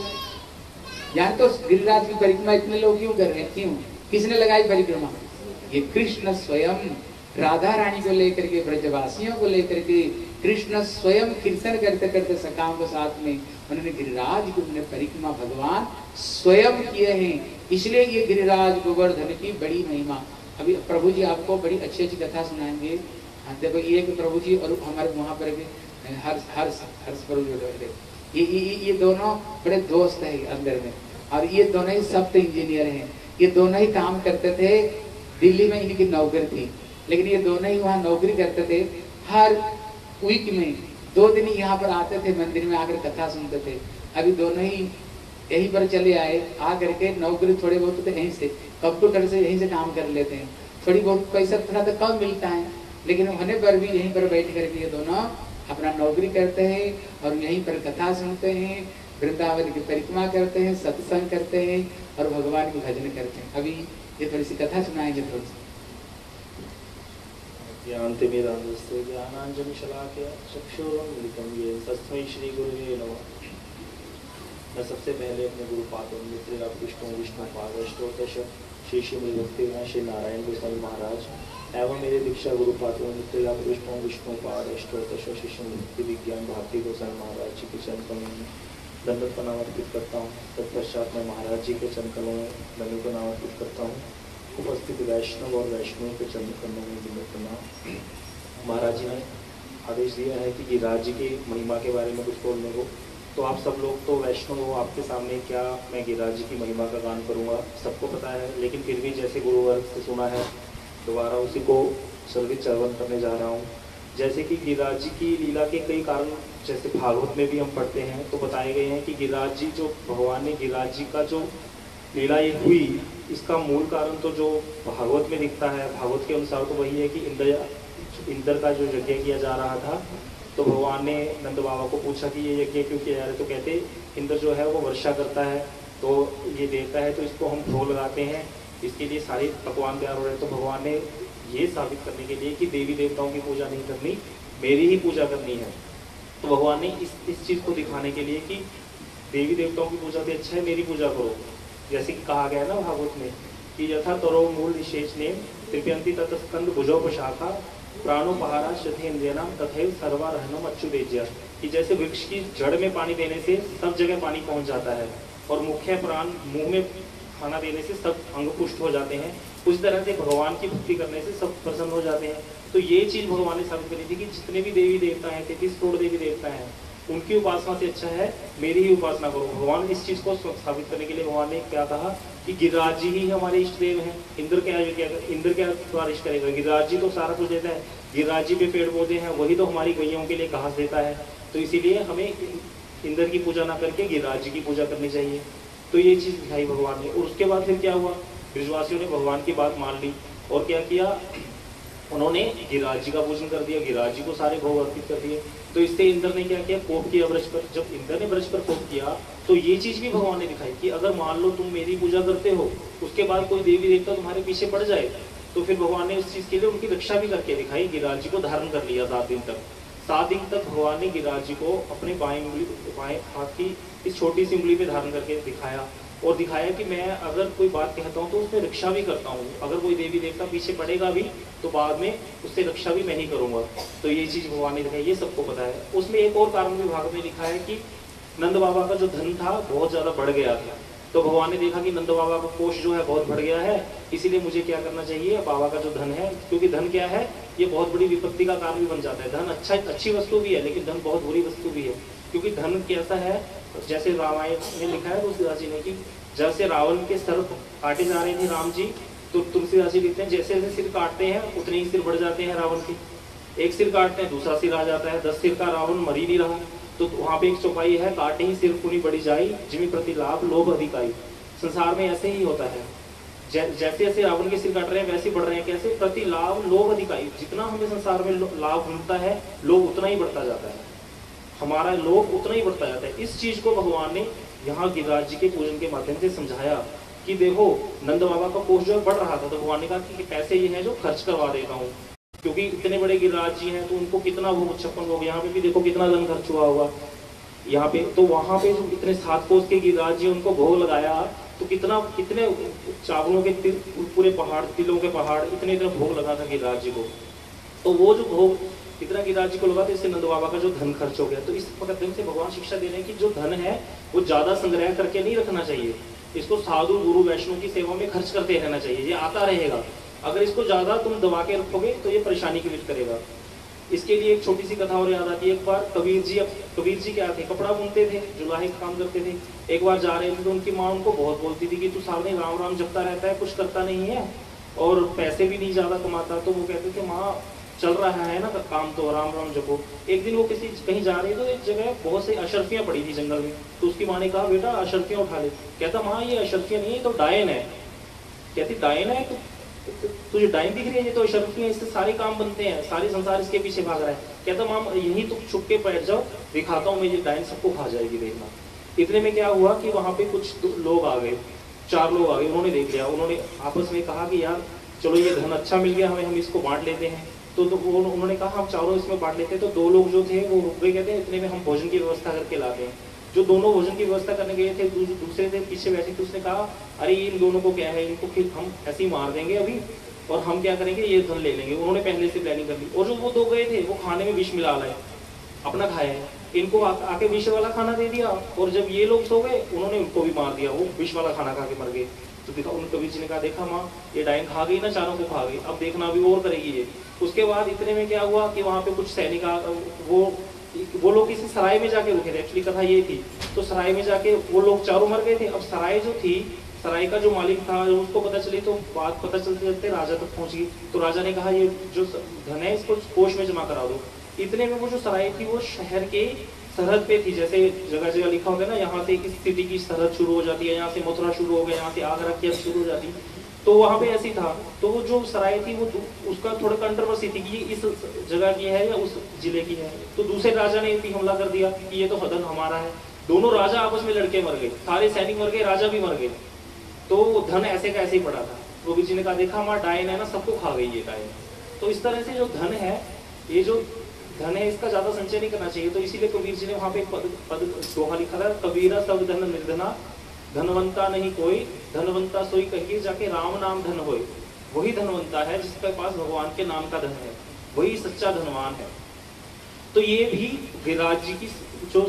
जानते हो गिरिराज की परिक्रमा इतने लोग क्यों कर रहे हैं? क्यों? किसने लगाई परिक्रमा? ये कृष्ण स्वयं राधा रानी को लेकर के, ब्रजवासियों को लेकर के कृष्ण स्वयं कीर्तन करते करते सकाम के साथ में उन्होंने गिरिराज को उन्होंने परिक्रमा भगवान स्वयं किए हैं। इसलिए ये गिरिराज गोवर्धन की बड़ी महिमा। अभी प्रभु जी आपको बड़ी अच्छी अच्छी कथा सुनाएँगे। देखो, ये कि प्रभु जी और हमारे वहाँ पर भी हर्ष हर्ष हर्ष प्रभु जी ये ये ये दोनों बड़े दोस्त हैं अंदर में। और ये दोनों ही सप्त इंजीनियर हैं। ये दोनों ही काम करते थे दिल्ली में इनकी नौकरी थी। लेकिन ये दोनों ही वहाँ नौकरी करते थे। हर वीक में दो दिन यहाँ पर आते थे, मंदिर में आकर कथा सुनते थे। अभी दोनों ही यहीं पर चले आए, आ करके नौकरी थोड़े बहुत तो यहीं से कंप्यूटर से यहीं से काम कर लेते हैं। थोड़ी बहुत पैसा थोड़ा तो कम मिलता है। लेकिन होने पर भी यहीं पर बैठ करके ये दोनों अपना नौकरी करते हैं और यहीं पर कथा सुनते हैं, वृंदावन की परिक्रमा करते हैं, सत्संग करते हैं और भगवान की भजन करते हैं। अभी ये थोड़ी सी कथा सुनाएँगे थोड़ी सी। ज्ञानतिमिरान्धस्य ज्ञानाञ्जनशलाकया चक्षुरुन्मिलितं येन तस्मै श्रीगुरुवे नमः। मैं सबसे पहले अपने गुरु पाद मित्र विष्णु विष्णु पाद अष्टोदश श्री श्री भक्ति श्री नारायण गोस्वामी महाराज एवं मेरे दीक्षा गुरु पात्र मित्र विष्णु विष्णु पाद अष्टोदश शिष्य विज्ञान भारती गोस्वामी महाराज जी के चरण में दंडक प्रणाम अर्पित करता हूँ तत्पश्चात मैं महाराज जी के चरण में दंडक प्रणाम अर्पित करता हूँ उपस्थित वैष्णव और वैष्णव के करने में विनय महाराज जी ने आदेश दिया है कि राज्य की महिमा के बारे में कुछ बोलने को तो आप सब लोग तो वैष्णव हो आपके सामने क्या मैं गिरिराज जी की महिमा का गान करूँगा सबको पता है लेकिन फिर भी जैसे गुरु वर्ग से सुना है दोबारा उसी को सर्वित चर्वन करने जा रहा हूँ। जैसे कि गिरिराज जी की लीला के कई कारण, जैसे भागवत में भी हम पढ़ते हैं तो बताए गए हैं कि गिरिराज जी जो भगवान ने, गिरिराज जी का जो लीला ये हुई, इसका मूल कारण तो जो भागवत में दिखता है, भागवत के अनुसार तो वही है कि इंद्र इंद्र का जो यज्ञ किया जा रहा था तो भगवान ने नंद बाबा को पूछा कि ये यज्ञ क्यों किया जा रहा है तो कहते, इंद्र जो है वो वर्षा करता है तो ये देता है तो इसको हम ढोल लगाते हैं इसके लिए सारे पकवान तैयार हो रहे हैं तो भगवान ने ये साबित करने के लिए कि देवी देवताओं की पूजा नहीं करनी, मेरी ही पूजा करनी है। तो भगवान ने इस इस चीज़ को दिखाने के लिए कि देवी देवताओं की पूजा से अच्छा है, मेरी पूजा करो। जैसे कहा गया ना भागवत में कि यथा तरो मूल विशेष ने तृप्यंती तत्स्कंद भुजोपशाखा प्राणोपहारा शथेन्द्रियनाम तथे सर्वा रहनम अच्युतेज्य। कि जैसे वृक्ष की जड़ में पानी देने से सब जगह पानी पहुँच जाता है और मुख्य प्राण मुँह में खाना देने से सब अंग पुष्ट हो जाते हैं। उस तरह से भगवान की भक्ति करने से सब प्रसन्न हो जाते हैं। तो ये चीज़ भगवान ने साबित करी थी कि जितने भी देवी देवता हैं तैतीस करोड़ देवी देवता हैं, उनकी उपासना से अच्छा है, मेरी ही उपासना करो। भगवान इस चीज़ को स्थापित करने के लिए भगवान ने क्या कहा कि गिरिराज जी ही हमारे इष्ट देव हैं। इंद्र क्या क्या इंद्र क्या सिफारिश करेगा। गिरिराज जी तो सारा कुछ देता है। गिरिराज जी पे पेड़ पौधे हैं, वही तो हमारी गैयों के लिए घास देता है। तो इसीलिए हमें इंद्र की पूजा ना करके गिरिराज जी की पूजा करनी चाहिए। तो ये चीज़ दिखाई भगवान ने। और उसके बाद फिर क्या हुआ? ब्रिजवासियों ने भगवान की बात मान ली और क्या किया? उन्होंने गिरिराज जी का पूजन कर दिया। गिरिराज जी को सारे भोग अर्पित कर दिए। तो इससे इंद्र ने क्या किया? कोप किया ब्रज पर। जब इंद्र ने ब्रज पर कोप किया तो ये चीज़ भी भगवान ने दिखाई कि अगर मान लो तुम मेरी पूजा करते हो, उसके बाद कोई देवी देवता तुम्हारे पीछे पड़ जाए तो फिर भगवान ने उस चीज़ के लिए उनकी रक्षा भी करके दिखाई। गिरिराज जी को धारण कर लिया सात दिन तक। सात दिन तक भगवान ने गिरिराज जी को अपने बाएँ उंगली, बाएँ हाथ की इस छोटी सी उंगली पे धारण करके दिखाया और दिखाया कि मैं अगर कोई बात कहता हूँ तो उसमें रक्षा भी करता हूँ। अगर कोई देवी देवता पीछे पड़ेगा भी तो बाद में उससे रक्षा भी मैं ही करूँगा। तो ये चीज़ भगवान ने दिखाई, ये सबको पता है। उसमें एक और कारण भी भाग में लिखा है कि नंद बाबा का जो धन था बहुत ज़्यादा बढ़ गया था। तो भगवान ने देखा कि नंद बाबा का कोष जो है बहुत बढ़ गया है, इसीलिए मुझे क्या करना चाहिए, बाबा का जो धन है, क्योंकि धन क्या है, ये बहुत बड़ी विपत्ति का कारण भी बन जाता है। धन अच्छा अच्छी वस्तु भी है, लेकिन धन बहुत बुरी वस्तु भी है। क्योंकि धन कैसा है जैसे रामायण में लिखा है तुलसीदास जी ने कि जब से रावण के सर काटे जा रहे थे राम जी तो तुलसीदास जी लिखते हैं, जैसे जैसे सिर काटते हैं, उतने ही सिर बढ़ जाते हैं रावण के। एक सिर काटते हैं, दूसरा सिर आ जाता है, दस सिर का रावण मरी नहीं रहा। तो वहाँ पे एक चौपाई है, काटे ही सिर पूरी बढ़ी जाई जिमी प्रति लाभ लोभ अधिकारी संसार में ऐसे ही होता है। जैसे जैसे रावण के सिर काट रहे हैं, वैसे बढ़ रहे हैं। कैसे? प्रति लाभ लोभ अधिकारी जितना हमें संसार में लाभ मिलता है लोभ उतना ही बढ़ता जाता है। हमारा लोभ उतना ही बढ़ता जाता है। इस चीज़ को भगवान ने यहाँ गिरिराज जी के पूजन के माध्यम से समझाया कि देखो, नंद बाबा का कोष जो बढ़ रहा था तो भगवान ने कहा कि पैसे ये हैं जो खर्च करवा देता हूँ। क्योंकि इतने बड़े गिरिराज जी हैं तो उनको कितना वो छप्पन लोग, यहाँ पे भी देखो कितना धन खर्च हुआ होगा। यहाँ पे तो वहाँ पे इतने सात कोष के गिरिराज जी उनको भोग लगाया तो कितना, कितने चावलों के पूरे पहाड़, तिलों के पहाड़, इतने इतने भोग लगा था गिरिराज जी को। तो वो जो भोग इतना गिरिराज जी को लगा तो इससे नंद बाबा का जो धन खर्च हो गया। तो इस मुकदमे से भगवान शिक्षा दे रहे हैं कि जो धन है, वो ज़्यादा संग्रह करके नहीं रखना चाहिए। इसको साधु, गुरु, वैष्णव की सेवा में खर्च करते रहना चाहिए। ये आता रहेगा। अगर इसको ज़्यादा तुम दबा के रखोगे तो ये परेशानी क्रिएट करेगा। इसके लिए एक छोटी सी कथा और याद आती है। एक बार कबीर जी कबीर जी क्या थे? कपड़ा बुनते थे जुलाहे काम करते थे। एक बार जा रहे थे तो उनकी माँ उनको बहुत बोलती थी कि तू सामने राम राम जपता रहता है, कुछ करता नहीं है और पैसे भी नहीं ज़्यादा कमाता। तो वो कहते थे, माँ चल रहा है ना काम तो राम राम जपो एक दिन वो किसी कहीं जा रही तो एक जगह बहुत सी अशरफियाँ पड़ी थी जंगल में। तो उसकी माँ ने कहा, बेटा, अशरफियाँ उठा ले। कहता, माँ, ये अशरफियाँ नहीं है तो डायन है। कहती, डायन है? तो तुझे डाइन दिख रही है, ये तो अशरफियाँ, इससे सारे काम बनते हैं, सारे संसार इसके पीछे भाग रहा है। कहता माम यही तुम छुप के बैठ जाओ, दिखाता हूँ मैं, ये डाइन सबको खा जाएगी देखना इतने में क्या हुआ कि वहाँ पे कुछ लोग आ गए, चार लोग आ गए, उन्होंने देख लिया। उन्होंने आपस में कहा कि, यार, चलो, ये धन अच्छा मिल गया, हमें, हम इसको बांट लेते हैं। तो, तो उन्होंने कहा हम चारों इसमें बांट लेते हैं। तो दो लोग जो थे वो रुक गए कहते हैं इतने में हम भोजन की व्यवस्था करके लाते हैं जो दोनों भोजन की व्यवस्था करने गए थे दूसरे थे पीछे बैठे थे उसने कहा अरे इन दोनों को क्या है? इनको फिर हम ऐसे ही मार देंगे अभी और हम क्या करेंगे? ये धन ले लेंगे। उन्होंने पहले से प्लानिंग कर ली। और जो वो दो गए थे वो खाने में विष मिला लाए अपना खाया इनको आ, आके विष वाला खाना दे दिया और जब ये लोग सो गए उन्होंने उनको भी मार दिया। वो विष वाला खाना खा के मर गए। तो देखा उन कबीर जी ने कहा देखा माँ ये डाइन खा गई ना चारों को खा गई। अब देखना अभी और करेगी ये। उसके बाद इतने में क्या हुआ कि वहाँ पे कुछ सैनिक वो वो लोग किसी सराय में जाके रुके थे। एक्चुअली कथा ये थी। तो सराय में जाके वो लोग चारों मर गए थे। अब सराय जो थी, सराय का जो मालिक था उसको पता चली तो बात पता चलते चलते राजा तक पहुँच गई। तो राजा ने कहा, ये जो धन है, इसको कोष में जमा करा दो। इतने में वो जो सराय थी, वो शहर के सरहद पे थी। जैसे जगह जगह लिखा होगा ना, यहाँ से किसी सिटी की सरहद शुरू हो जाती है, यहाँ से मथुरा शुरू हो गया, यहाँ से आगरा की शुरू हो जाती तो वहाँ पे ऐसी था। तो वो जो सराय थी वो उसका थोड़ा कंट्रोवर्सी थी कि इस जगह की है या उस ज़िले की है। तो दूसरे राजा ने भी हमला कर दिया कि ये तो हदन हमारा है। दोनों राजा आपस में लड़के मर गए। सारे सैनिक मर गए राजा भी मर गए। तो धन ऐसे का ऐसे ही पड़ा था। गोविंद जी ने कहा देखा हमारा डायन है ना सबको खा गई ये डायन। तो इस तरह से जो धन है ये जो धन है इसका ज़्यादा संचय नहीं करना चाहिए। तो इसीलिए कबीर जी ने वहाँ पे पद, पद दोहा लिखा था कबीरा सब धन निर्धना धनवंता नहीं कोई, धनवंता सोई कहिए जाके राम नाम धन हो वही धनवंता है जिसके पास भगवान के नाम का धन है। वही सच्चा धनवान है। तो ये भी गिरिराज जी की जो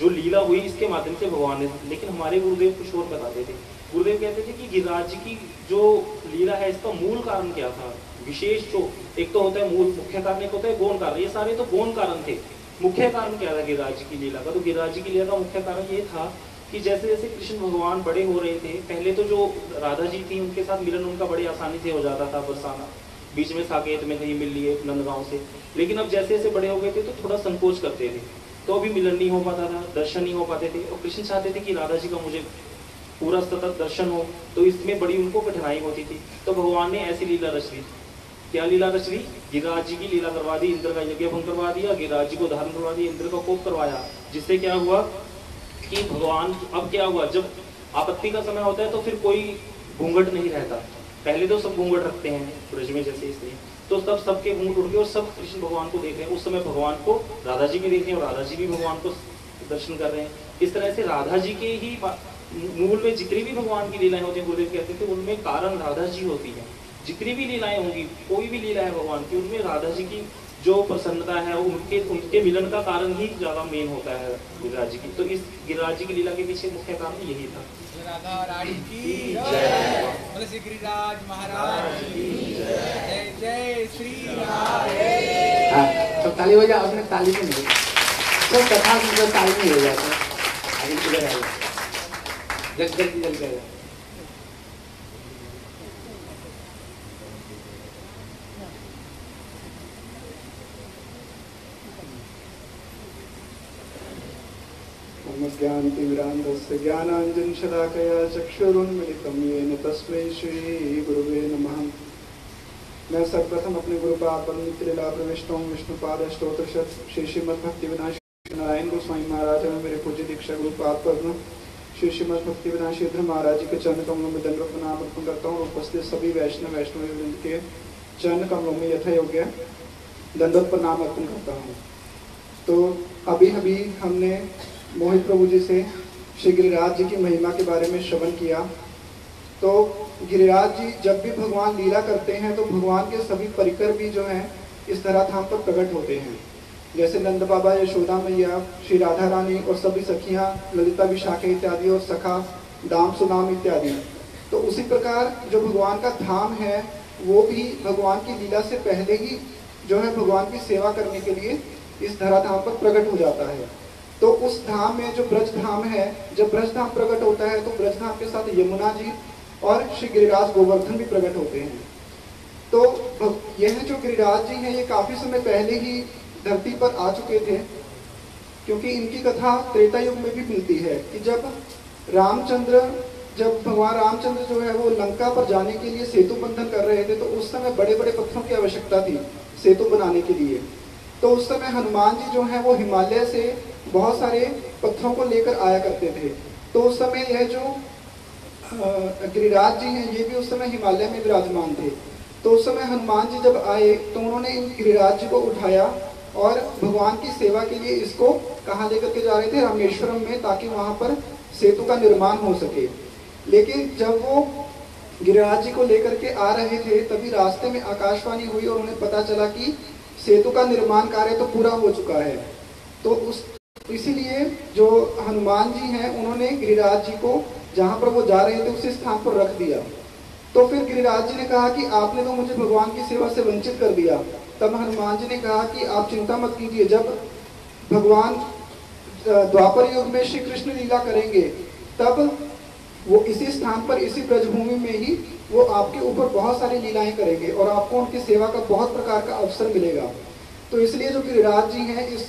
जो लीला हुई इसके माध्यम से भगवान ने। लेकिन हमारे गुरुदेव कुछ और बताते थे। गुरुदेव कहते थे कि गिरिराज जी की जो लीला है, इसका मूल कारण क्या था? विशेष जो, एक तो होता है मूल, मुख्य कारण, एक होता है गौन कारण। ये सारे तो गौन कारण थे। मुख्य कारण क्या था गिरिराज जी की लीला का? तो गिरिराज जी की लीला का मुख्य कारण ये था कि जैसे जैसे कृष्ण भगवान बड़े हो रहे थे, पहले तो जो राधा जी थी, उनके साथ मिलन उनका बड़ी आसानी से हो जाता था, बरसाना। बीच में साकेत में कहीं मिल लिए नंदगांव से। लेकिन अब जैसे जैसे बड़े हो गए थे तो थोड़ा संकोच करते थे। तो अभी मिलन नहीं हो पाता था, दर्शन नहीं हो पाते थे। और कृष्ण चाहते थे कि राधा जी का मुझे पूरा सतत दर्शन हो तो इसमें बड़ी उनको कठिनाई होती थी। तो भगवान ने ऐसी लीला रच ली। क्या लीला रच ली? गिरिराज जी की लीला करवा दी, इंद्र का यज्ञ भंग करवा दिया, गिरिराज जी को धारण करवा दिया, इंद्र का कोप करवाया। जिससे क्या हुआ? कि भगवान, अब क्या हुआ? जब आपत्ति का समय होता है तो फिर कोई घूंघट नहीं रहता। पहले तो सब घूंघट रखते हैं ब्रज में जैसे इसलिए। तो तब सबके घूंघट उठ गए और सब कृष्ण भगवान को देख रहे हैं। उस समय भगवान को राधा जी भी देख रहे हैं और राधा जी भी भगवान को दर्शन कर रहे हैं। इस तरह से राधा जी के ही मूल में जितनी भी भगवान की लीलाएँ होती है, गुरुदेव कहते थे उनमें कारण राधा जी होती है। जितनी भी लीलाएँ होंगी, कोई भी लीला है भगवान की, उनमें राधा जी की जो प्रसन्नता है उनके उनके मिलन का कारण ही ज़्यादा मेन होता है गिरिराज जी की। तो इस गिरिराज जी की लीला के पीछे मुख्य कारण यही था। जय श्री गिरिराज महाराज की जय। जय श्री राधे। तो ताली हो जाओ अपने ताली में नहीं तो कथा ताली में हो जाता है जल्दी जल्दी जल्दी ज्ञानतिमिरान्धस्य ज्ञानाञ्जनशलाकया चक्षुरुन्मिलितं येन तस्मै श्रीगुरुवे नमः। मैं सर्वप्रथम अपने गुरुपाद परमित्रिला प्रविष्टों विष्णुपाद स्त्रोत्र श्री श्रीमद भक्ति विनाश नारायण गोस्वामी महाराज में मेरे पूज्य दीक्षा गुरुपाद पद्म श्री श्रीमद भक्ति विनाश श्रीधर महाराज के चरण कमलों में दंड प्रणाम अर्पण करता हूँ उपस्थित सभी वैष्णव वैष्णव के चरण कमलों में यथा योग्य दंडोत प्रणाम अर्पण करता हूँ। तो अभी अभी हमने मोहित प्रभु जी से श्री गिरिराज जी की महिमा के बारे में श्रवण किया। तो गिरिराज जी, जब भी भगवान लीला करते हैं तो भगवान के सभी परिकर भी जो हैं, इस धराधाम पर प्रकट होते हैं। जैसे नंद बाबा, यशोदा मैया, श्री राधा रानी और सभी सखियाँ, ललिता विशाखे इत्यादि और सखा, दाम सुनाम इत्यादि। तो उसी प्रकार जो भगवान का धाम है, वो भी भगवान की लीला से पहले ही जो है भगवान की सेवा करने के लिए इस धराधाम पर प्रकट हो जाता है। तो उस धाम में जो ब्रज धाम है, जब ब्रज धाम प्रकट होता है तो ब्रज धाम के साथ यमुना जी और श्री गिरिराज गोवर्धन भी प्रकट होते हैं। तो यह जो गिरिराज जी हैं, ये काफ़ी समय पहले ही धरती पर आ चुके थे, क्योंकि इनकी कथा त्रेता युग में भी मिलती है कि जब रामचंद्र, जब भगवान रामचंद्र जो है, वो लंका पर जाने के लिए सेतु बंधन कर रहे थे तो उस समय बड़े बड़े पत्थरों की आवश्यकता थी सेतु बनाने के लिए। तो उस समय हनुमान जी जो है, वो हिमालय से बहुत सारे पत्थरों को लेकर आया करते थे। तो उस समय यह जो गिरिराज जी हैं, ये भी उस समय हिमालय में विराजमान थे। तो उस समय हनुमान जी जब आए तो उन्होंने इन गिरिराज जी को उठाया और भगवान की सेवा के लिए इसको कहाँ लेकर के जा रहे थे? रामेश्वरम में, ताकि वहाँ पर सेतु का निर्माण हो सके। लेकिन जब वो गिरिराज जी को लेकर के आ रहे थे, तभी रास्ते में आकाशवाणी हुई और उन्हें पता चला कि सेतु का निर्माण कार्य तो पूरा हो चुका है। तो उस इसीलिए जो हनुमान जी हैं, उन्होंने गिरिराज जी को जहाँ पर वो जा रहे थे, उसी स्थान पर रख दिया। तो फिर गिरिराज जी ने कहा कि आपने तो मुझे भगवान की सेवा से वंचित कर दिया। तब हनुमान जी ने कहा कि आप चिंता मत कीजिए, जब भगवान द्वापर युग में श्री कृष्ण लीला करेंगे, तब वो इसी स्थान पर, इसी ब्रजभूमि में ही वो आपके ऊपर बहुत सारी लीलाएँ करेंगे और आपको उनकी सेवा का बहुत प्रकार का अवसर मिलेगा। तो इसलिए जो गिरिराज जी हैं, इस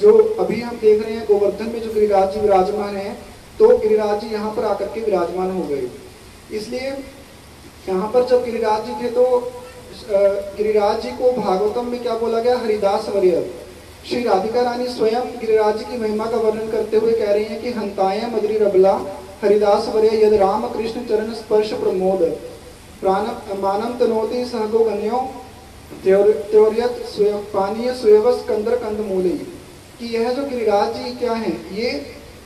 जो अभी हम देख रहे हैं गोवर्धन में जो गिरिराज जी विराजमान हैं तो गिरिराज जी यहाँ पर आकर के विराजमान हो गए। इसलिए यहाँ पर जब गिरिराज जी थे तो गिरिराज जी को भागवतम में क्या बोला गया? हरिदास वर्य श्री राधिका रानी स्वयं गिरिराज जी की महिमा का वर्णन करते हुए कह रही हैं कि हंताय मदरी रबला, हरिदास वर्य यद राम कृष्ण चरण स्पर्श प्रमोद, प्राण मानम तनोति सहगो गण्यो त्योरियत स्वयं पानीय कंदर कंद मूली। कि यह जो गिरिराज जी क्या है, ये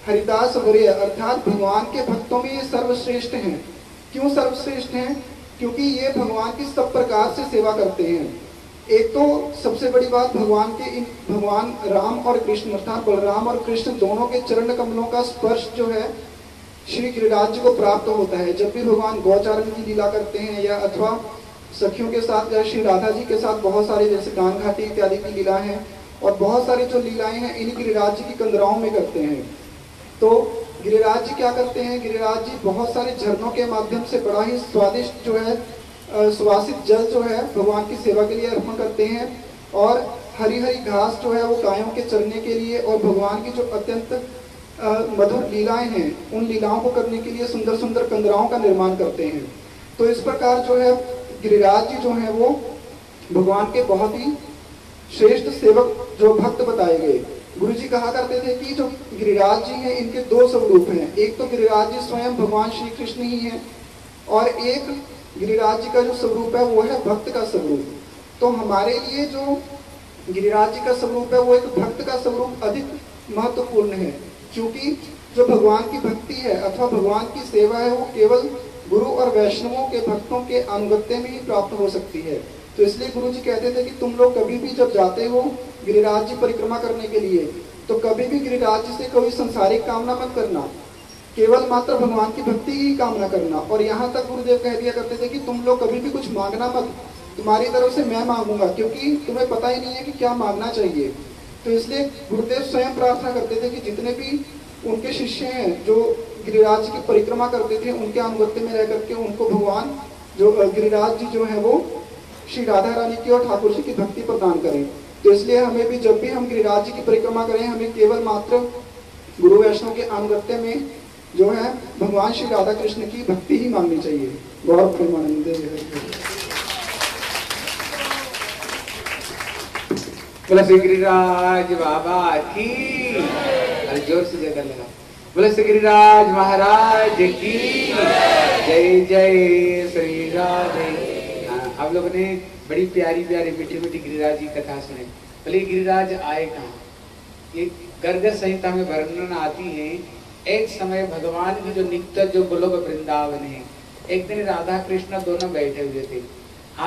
हरिदास वर्य अर्थात भगवान के भक्तों में ये सर्वश्रेष्ठ हैं। क्यों सर्वश्रेष्ठ हैं? क्योंकि ये भगवान की सब प्रकार से सेवा करते हैं। एक तो सबसे बड़ी बात भगवान के इन, भगवान राम और कृष्ण, अर्थात बलराम और कृष्ण दोनों के चरण कमलों का स्पर्श जो है, श्री गिरिराज जी को प्राप्त होता है। जब भी भगवान गौचारण की लीला करते हैं या अथवा सखियों के साथ श्री राधा जी के साथ बहुत सारे जैसे गान घाटी इत्यादि की लीला है और बहुत सारी जो लीलाएँ हैं इन गिरिराज जी की कंदराओं में करते हैं। तो गिरिराज जी क्या करते हैं? गिरिराज जी बहुत सारे झरनों के माध्यम से बड़ा ही स्वादिष्ट जो है सुवासित जल जो है, भगवान की सेवा के लिए अर्पण करते हैं और हरी हरी घास जो है, वो गायों के चरने के लिए और भगवान की जो अत्यंत मधुर लीलाएँ हैं, उन लीलाओं को करने के लिए सुंदर सुंदर कंदराओं का निर्माण करते हैं। तो इस प्रकार जो है गिरिराज जी जो है वो भगवान के बहुत ही श्रेष्ठ सेवक जो भक्त बताए गए। गुरु जी कहा करते थे कि जो गिरिराज जी हैं, इनके दो स्वरूप हैं। एक तो गिरिराज जी स्वयं भगवान श्री कृष्ण ही हैं और एक गिरिराज जी का जो स्वरूप है, वो है भक्त का स्वरूप। तो हमारे लिए जो गिरिराज जी का स्वरूप है, वो एक भक्त का स्वरूप अधिक महत्वपूर्ण है। क्योंकि जो भगवान की भक्ति है अथवा भगवान की सेवा है, वो केवल गुरु और वैष्णवों के भक्तों के अनुगत्य में ही प्राप्त हो सकती है। तो इसलिए गुरु जी कहते थे कि तुम लोग कभी भी जब जाते हो गिरिराज जी परिक्रमा करने के लिए तो कभी भी गिरिराज जी से कोई संसारिक कामना मत करना। केवल मात्र भगवान की भक्ति की कामना करना। और यहाँ तक गुरुदेव कह दिया करते थे कि तुम लोग कभी भी कुछ मांगना मत। तुम्हारी तरफ़ से मैं मांगूँगा, क्योंकि तुम्हें पता ही नहीं है कि क्या मांगना चाहिए। तो इसलिए गुरुदेव स्वयं प्रार्थना करते थे कि जितने भी उनके शिष्य हैं, जो गिरिराज की परिक्रमा करते थे, उनके अनुगत्य में रह करके उनको भगवान जो गिरिराज जी जो है वो श्री राधा रानी की और ठाकुर जी की भक्ति प्रदान करें। तो इसलिए हमें भी जब भी हम गिरिराज जी की परिक्रमा करें, हमें केवल मात्र गुरु वैष्णव के अनुगत्य में जो है भगवान श्री राधा कृष्ण की भक्ति ही मांगनी चाहिए। गौरव प्रेमानंद। गिरिराज बाबा की। ज़ोर से जगह लगा। बोला श्री गिरिराज महाराज की जय जय श्री राधे आप लोगों ने बड़ी प्यारी प्यारी, मीठी मीठी गिरिराज की कथा सुनी बोले, गिरिराज, आए कहाँ? ये गर्ग संहिता में वर्णन आती है, एक समय भगवान की जो नित्य, जो गोलोक वृंदावन है, एक दिन राधा कृष्ण दोनों बैठे हुए थे।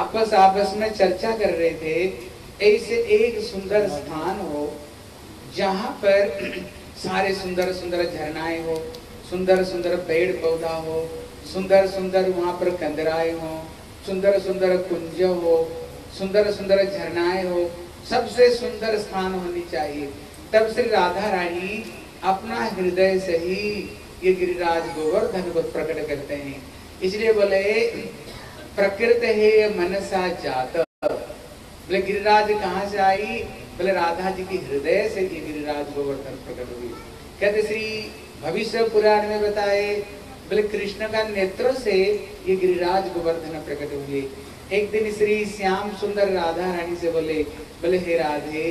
आपस आपस में चर्चा कर रहे थे, ऐसे एक सुंदर स्थान हो, जहाँ पर सारे सुंदर सुंदर झरनाएँ हो, सुंदर सुंदर पेड़ पौधा हो, सुंदर सुंदर वहाँ पर कंदराए हो, सुंदर सुंदर कुंज हो, सुंदर सुंदर झरनाए हो, सबसे सुंदर स्थान होनी चाहिए। तब श्री राधा रानी अपना हृदय से ही ये गिरिराज गोवर्धन को प्रकट करते हैं। इसलिए बोले, प्रकृत है मनसा जात। बोले, गिरिराज कहाँ से आई? बोले, राधा जी की हृदय से ये गिरिराज गोवर्धन प्रकट हुई कहते श्री भविष्य पुराण में बताए, बोले कृष्ण का नेत्र से ये गिरिराज गोवर्धन प्रकट हुए। एक दिन श्री श्याम सुंदर राधा रानी से बोले बोले, हे राधे,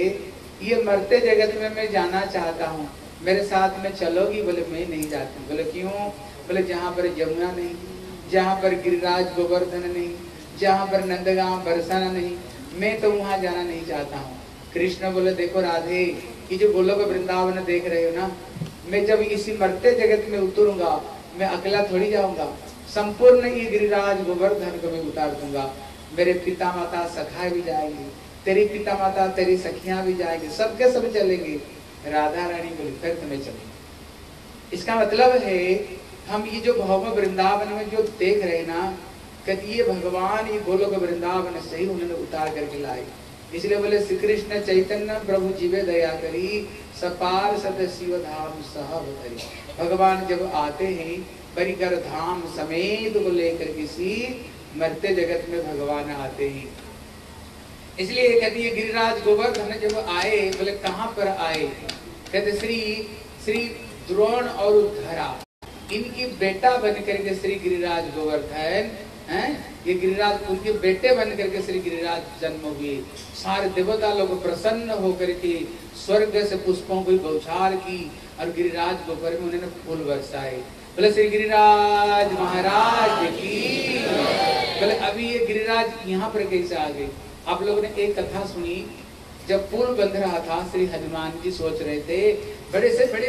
ये मरते जगत में मैं जाना चाहता हूँ। मेरे साथ में चलोगी, बोले, मैं नहीं जाती। बोले, क्यों? बोले, जहाँ पर यमुना नहीं, जहाँ पर गिरिराज गोवर्धन नहीं, जहाँ पर नंदगांव बरसाना नहीं, मैं तो वहाँ जाना नहीं चाहता हूँ। कृष्ण बोले, देखो राधे ये जो गोलोक वृंदावन देख रहे हो ना, मैं जब इसी मरते जगत में उतरूँगा, मैं अकेला थोड़ी जाऊँगा, संपूर्ण ये गिरिराज गोवर्धन को मैं उतार दूँगा। मेरे पिता माता सखाए भी जाएँगे, तेरी पिता माता तेरी सखियाँ भी जाएँगे, सबके सब चलेंगे। राधा रानी बोली, फिर तुम्हें चलेंगे। इसका मतलब है, हम ये जो भौम वृंदावन में जो देख रहे ना कहते ये भगवान ये गोलोक वृंदावन से ही उन्होंने उतार करके लाए। इसलिए बोले श्री कृष्ण चैतन्य प्रभु जीवे दया करी सपार शिव धाम सह भगवान जब आते हैं, परिकर धाम समेत को लेकर किसी मरते जगत में भगवान आते हैं। इसलिए कहती है, गिरिराज गोवर्धन जब आए, बोले, कहाँ पर आए? कहते, श्री श्री द्रोण और धरा इनकी बेटा बन करके श्री गिरिराज गोवर्धन हैं? ये गिरिराज, उनके बेटे बन करके श्री गिरिराज जन्म हुए। सारे देवता लोग प्रसन्न होकर के स्वर्ग से पुष्पों की बौछार की और गिरिराज गोबर में उन्होंने फूल बरसाए। बोले, श्री गिरिराज महाराज की बोले, अभी ये गिरिराज यहाँ पर कैसे आ गए? आप लोगों ने एक कथा सुनी। जब पुल बंध रहा था, श्री हनुमान जी सोच रहे थे, बड़े से बड़े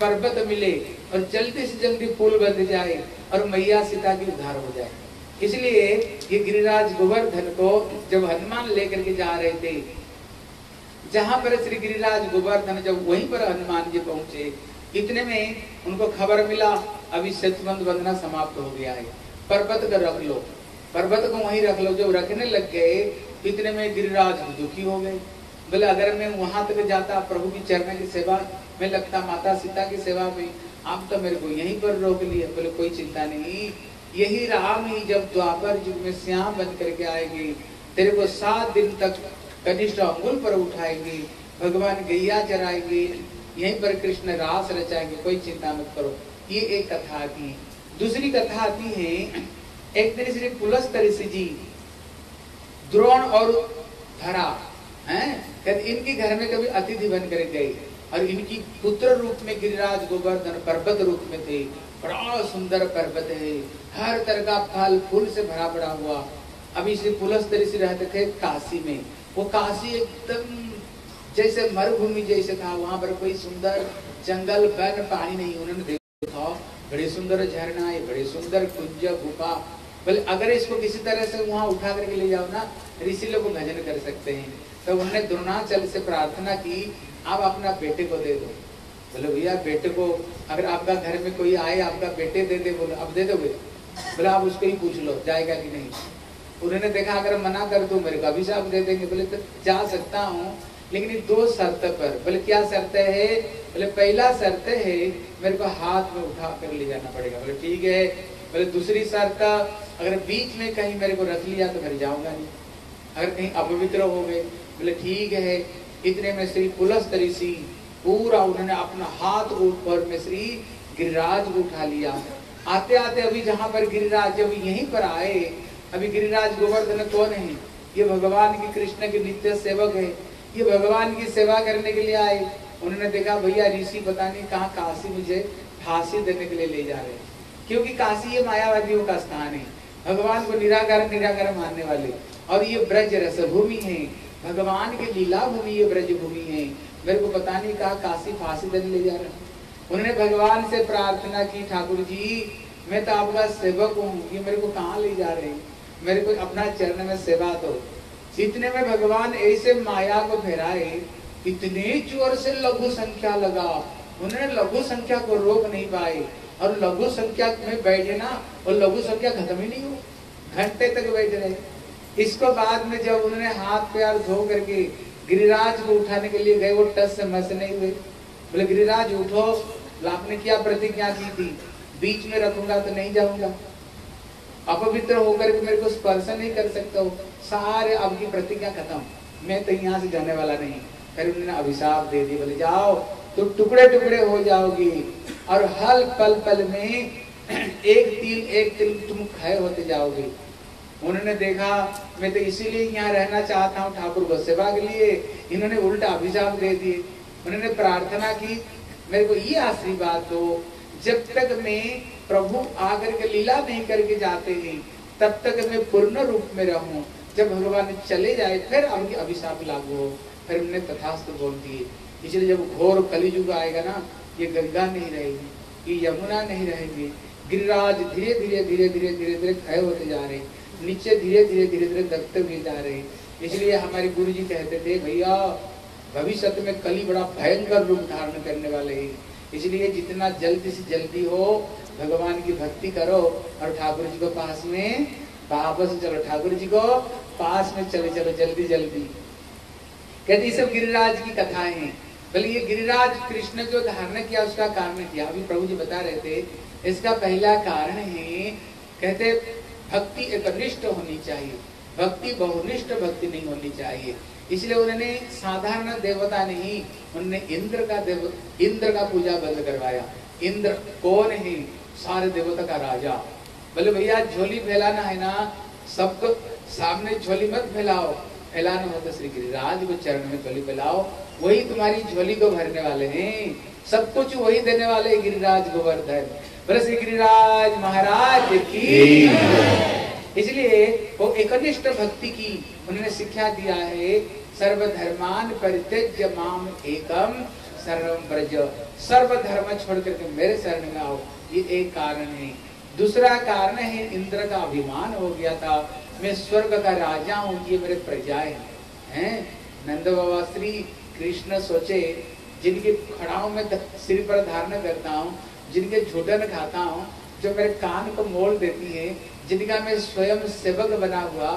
पर्वत मिले और जल्दी से जल्दी पुल बंध जाए और मैया सीता की उद्धार हो जाए। इसलिए ये गिरिराज गोवर्धन को जब हनुमान लेकर के जा रहे थे, जहाँ पर श्री गिरिराज गोवर्धन जब वहीं पर हनुमान जी पहुँचे, इतने में उनको खबर मिला, अभी सेतुबंध बंधना समाप्त हो गया है। पर्वत का रख लो। पर्वत को वहीं रख लो। जब रखने लग गए, इतने में गिरिराज दुखी हो गए। बोले, अगर मैं वहाँ तक जाता, प्रभु की चरण की सेवा, में लगता माता सीता की सेवा में, आप तो मेरे को यहीं पर रोक लिए। बोले, कोई चिंता नहीं। यही राम ही जब द्वापर युग में श्याम बन करके आएँगे। तेरे को सात दिन तक कनिष्ठ अंगुल पर उठाएँगे। भगवान गैया चराएँगे यहीं पर कृष्ण रास रचाएँगे। कोई चिंता मत करो। ये एक कथा आती है। दूसरी कथा आती है, एक दिन श्री पुलस जी द्रोण और धरा, हैं इनके घर में कभी अतिथि बन कर और इनकी पुत्र रूप में गिरिराज गोवर्धन, पर्वत रूप में थे। बड़ा सुंदर पर्वत है। हर तरह का फल फूल से भरा पड़ा हुआ। अभी श्री पुलस्तर से रहते थे काशी में। वो काशी एकदम जैसे मरुभूमि जैसे था। वहाँ पर कोई सुंदर जंगल वन पानी नहीं। उन्होंने देखा बड़े सुंदर झरना है, बड़े सुंदर कुंज, गुफा। बोले, अगर इसको किसी तरह से वहाँ उठा करके ले जाओ ना ऋषि लोग भजन कर सकते हैं। तो उन्होंने द्रोणाचल से प्रार्थना की, आप अपना बेटे को दे दो। बोले, भैया, बेटे को अगर आपका घर में कोई आए, आपका बेटे दे दे, बोले, अब दे दोगे बोले, आप उसको ही पूछ लो, जाएगा कि नहीं? उन्होंने देखा, अगर मना कर दो मेरे को अभिशाप दे देंगे। बोले तो जा सकता हूँ, लेकिन दो शर्त पर। बोले, क्या शर्त है? बोले, पहला शर्त है, मेरे को हाथ में उठा कर ले जाना पड़ेगा। बोले, ठीक है। बोले, दूसरी शर्त, अगर बीच में कहीं मेरे को रख लिया तो मैं जाऊँगा नहीं। अगर कहीं अपवित्र हो गए। बोले, ठीक है, इतने में श्री पुलस ऋषि पूरा उन्होंने अपना हाथ ऊपर में श्री गिरिराज को उठा लिया। आते आते अभी जहाँ पर गिरिराज जब यहीं पर आए, अभी गिरिराज गोवर्धन कौन है? ये भगवान की कृष्ण के नित्य सेवक है। ये भगवान की सेवा करने के लिए आए। उन्होंने देखा, भैया, ऋषि पता नहीं कहाँ काशी मुझे फांसी देने के लिए ले जा रहे क्योंकि काशी ये मायावादियों का स्थान है। भगवान को निराकार निराकार मानने वाले। और ये ब्रज रसभूमि है। भगवान की लीला भूमि ये ब्रज भूमि है। मेरे को पता नहीं कहा काशी फांसी देने ले जा रहा उन्होंने भगवान से प्रार्थना की, ठाकुर जी, मैं तो आपका सेवक हूँ, ये मेरे को कहाँ ले जा रहे मेरे को अपना चरण में सेवा दो। इतने में भगवान ऐसे माया को फेराए इतने ज़ोर से लघु संख्या लगा। उन्होंने लघु संख्या को रोक नहीं पाए। और लघु संख्या में बैठे ना और लघु संख्या खत्म ही नहीं हो घंटे तक बैठ रहे। इसको बाद में जब उन्होंने हाथ पैर धो करके गिरिराज को उठाने के लिए गए, वो टस से मस नहीं हुए। बोले, गिरिराज, उठो। आपने क्या प्रतिज्ञा की थी। बीच में रखूँगा तो नहीं जाऊँगा। अपवित्र होकर के मेरे को स्पर्श नहीं कर सकता हो। सारे अब की प्रतिज्ञा खत्म। मैं तो यहाँ से जाने वाला नहीं। फिर उन्होंने अभिशाप दे दिया। बोले, जाओ तो टुकड़े टुकड़े हो जाओगी। और हल पल पल में एक तिल एक तिल तुम खय होते जाओगे। उन्होंने देखा, मैं तो इसीलिए यहाँ रहना चाहता हूँ ठाकुर को सेवा के लिए। इन्होंने उल्टा अभिशाप दे दिए। उन्होंने प्रार्थना की, मेरे को ये आशीर्वाद दो, जब तक मैं प्रभु आकर के लीला नहीं करके जाते हैं, तब तक मैं पूर्ण रूप में रहूँ। जब भगवान चले जाए, फिर उनकी अभिशाप लागू हो। फिर उन्हें तथास्त बोल दिए। इसलिए जब घोर कलिजुग आएगा ना, ये गंगा नहीं रहेगी, ये यमुना नहीं रहेगी। गिरिराज धीरे धीरे धीरे धीरे धीरे धीरे क्षय होते जा रहे नीचे धीरे धीरे धीरे धीरे दबते हुए जा रहे इसलिए हमारे गुरु जी कहते थे, भैया, भविष्य में कली बड़ा भयंकर रूप धारण करने वाले हैं। इसलिए जितना जल्दी से जल्दी हो, भगवान की भक्ति करो। और ठाकुर जी को पास में, वापस चलो। ठाकुर जी को पास में चले चलो, जल्दी जल्दी। कहते सब गिरिराज की कथाएँ हैं। बोले, ये गिरिराज कृष्ण जो धारण किया, उसका कारण किया? अभी प्रभु जी बता रहे थे। इसका पहला कारण है, कहते भक्ति एकनिष्ठ होनी चाहिए। भक्ति बहुनिष्ठ भक्ति नहीं होनी चाहिए। इसलिए उन्होंने साधारण देवता नहीं, उन्होंने इंद्र का देव, इंद्र का पूजा बंद करवाया। इंद्र कौन है? सारे देवता का राजा। बोले, भैया, झोली फैलाना है ना? सबको सामने झोली मत फैलाओ। फैलाना हो तो श्री गिरिराज को चरण में झोली फैलाओ। वही तुम्हारी झोली को भरने वाले हैं। सब कुछ वही देने वाले गिरिराज गोवर्धन। श्री गिरिराज महाराज की इसलिए वो एकनिष्ठ भक्ति की उन्होंने शिक्षा दिया है सर्वधर्मान परित्यज्य माम एकम शरणम ब्रज। सर्व धर्म छोड़ करके मेरे शरण में आओ ये एक कारण है। दूसरा कारण है इंद्र का अभिमान हो गया था। मैं स्वर्ग का राजा हूँ ये मेरे प्रजाएँ हैं। नंद बाबा श्री कृष्ण सोचे जिनके खड़ाओं में सिर पर धारण करता हूँ जिनके झूठन खाता हूँ, जो मेरे कान को मोल देती है, जिनका मैं स्वयं सेवक बना हुआ,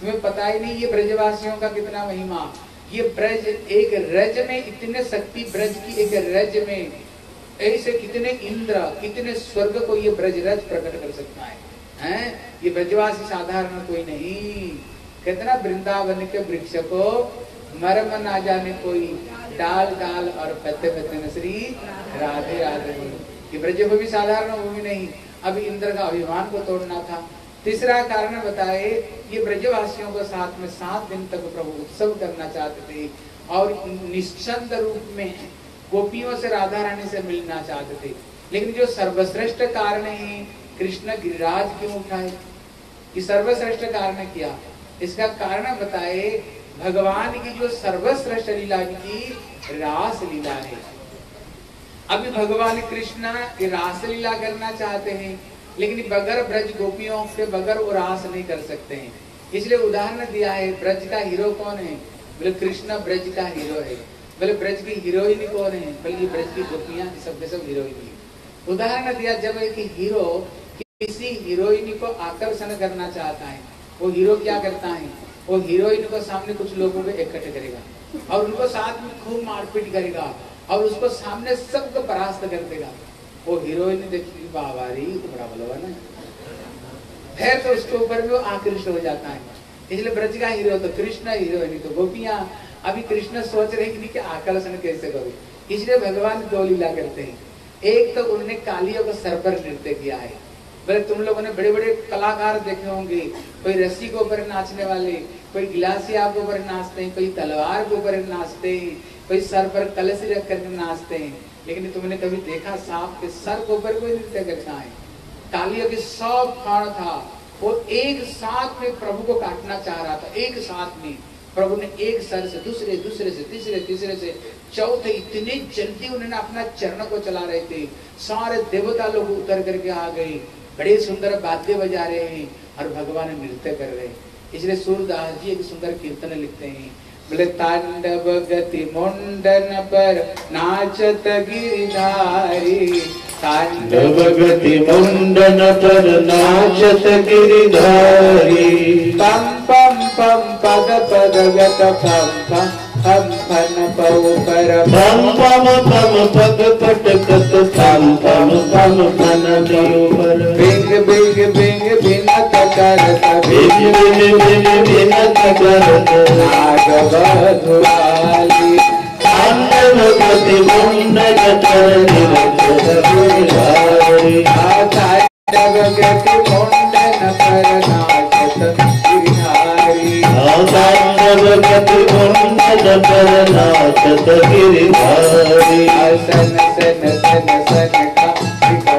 तुम्हें पता ही नहीं ये ब्रजवासियों का कितना महिमा। ये ब्रज एक रज में, इतने शक्ति ब्रज की एक रज में। ऐसे कितने इंद्र, कितने स्वर्ग को ये ब्रज रज प्रकट कर सकता है? हैं? ये ब्रजवासी साधारण कोई नहीं। कितना वृंदावन के वृक्ष को मरम ना जाने कोई। डाल डाल और पत्ते पत्ते श्री राधे राधे ये ब्रज को भी साधारण भूमि नहीं। अभी इंद्र का अभिमान को तोड़ना था। तीसरा कारण बताए, ये ब्रजवासियों को साथ में सात दिन तक प्रभु उत्सव करना चाहते थे और निश्चंद रूप में गोपियों से राधा रानी से मिलना चाहते थे। लेकिन जो सर्वश्रेष्ठ कारण है, कृष्ण गिरिराज क्यों उठाए? कि सर्वश्रेष्ठ कारण किया? इसका कारण बताए, भगवान की जो सर्वश्रेष्ठ लीला की रास लीला है। अभी भगवान कृष्ण रास लीला करना चाहते हैं, लेकिन बगैर ब्रज गोपियों के बगैर वो रास नहीं कर सकते हैं। इसलिए उदाहरण दिया है, ब्रज का हीरो कौन है? बोले, कृष्ण ब्रज का हीरो है। बोले, ब्रज की हीरोइन कौन है? बोले ब्रज की गोपियाँ सब सब हीरोइन उदाहरण दिया जब एक हीरो किसी हीरोइन को आकर्षण करना चाहता है, वो हीरो क्या करता है? वो हीरोइन को सामने कुछ लोगों को इकट्ठे करेगा और उनको साथ में खूब मारपीट करेगा। और उसको सामने सबको परास्त कर देगा। वो हीरोइन देखी बाबारी तो बड़ा बलवान है। फिर तो उसके ऊपर भी वो आकृष्ट हो जाता है। इसलिए ब्रज का हीरो तो कृष्ण हीरोइन तो गोपियाँ। अभी कृष्ण सोच रहे कि, कि आकर्षण कैसे करूँ। इसलिए भगवान दो लीला करते हैं। एक तो उन्होंने कालियों को सर पर नृत्य किया है। बोले तुम लोगों ने बड़े बड़े कलाकार देखे होंगे। कोई रस्सी के ऊपर नाचने वाले कोई गिलासिया के ऊपर नाचते हैं कोई तलवार के ऊपर नाचते हैं। कोई सर पर कलश रख कर नाचते हैं। लेकिन तुमने कभी देखा सांप के सर के ऊपर कोई नृत्य करता है? कालियों की सब फाड़ था। वो एक साथ में प्रभु को काटना चाह रहा था, एक साथ में। प्रभु ने एक सर से, दूसरे दूसरे से, तीसरे तीसरे से, चौथे इतने जल्दी उन्होंने अपना चरण को चला रहे थे। सारे देवता लोग उतर करके आ गए। बड़े सुंदर वाद्य बजा रहे हैं और भगवान नृत्य कर रहे हैं। इसलिए सूर्यदास जी एक सुंदर कीर्तन लिखते हैं। ताण्डवगति मुण्डन पर नाचत गिरिधारी ताण्डव गति पर नाचत गिरिधारी पं पं पं पद पद गत पं पं पम पम फन पौ पर पम पम पम पग पट कत पम पम पम पन पर बिंग बिंग बिंग बिनत करत बिन बिन बिन बिनत करत नाग मुंडन पर नाचत गिरिधारी तांडव गति मुंडन पर नाचत गिरधारी तांडव गति मुंडन पर नाचत गिरिधारी सन सन सन सन का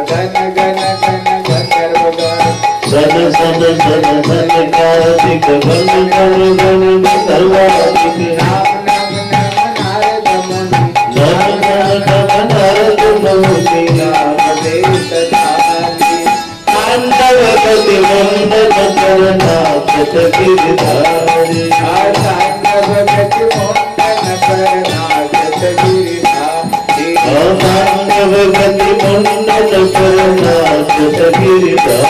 गन गन गन गंधर्व गान सन सन सन सन कार्तिक गण गण गण सर्वाधिक नाम नाम नाम नारद मुनि तांडव गति मुंडन पर गिरधारी गिरधारी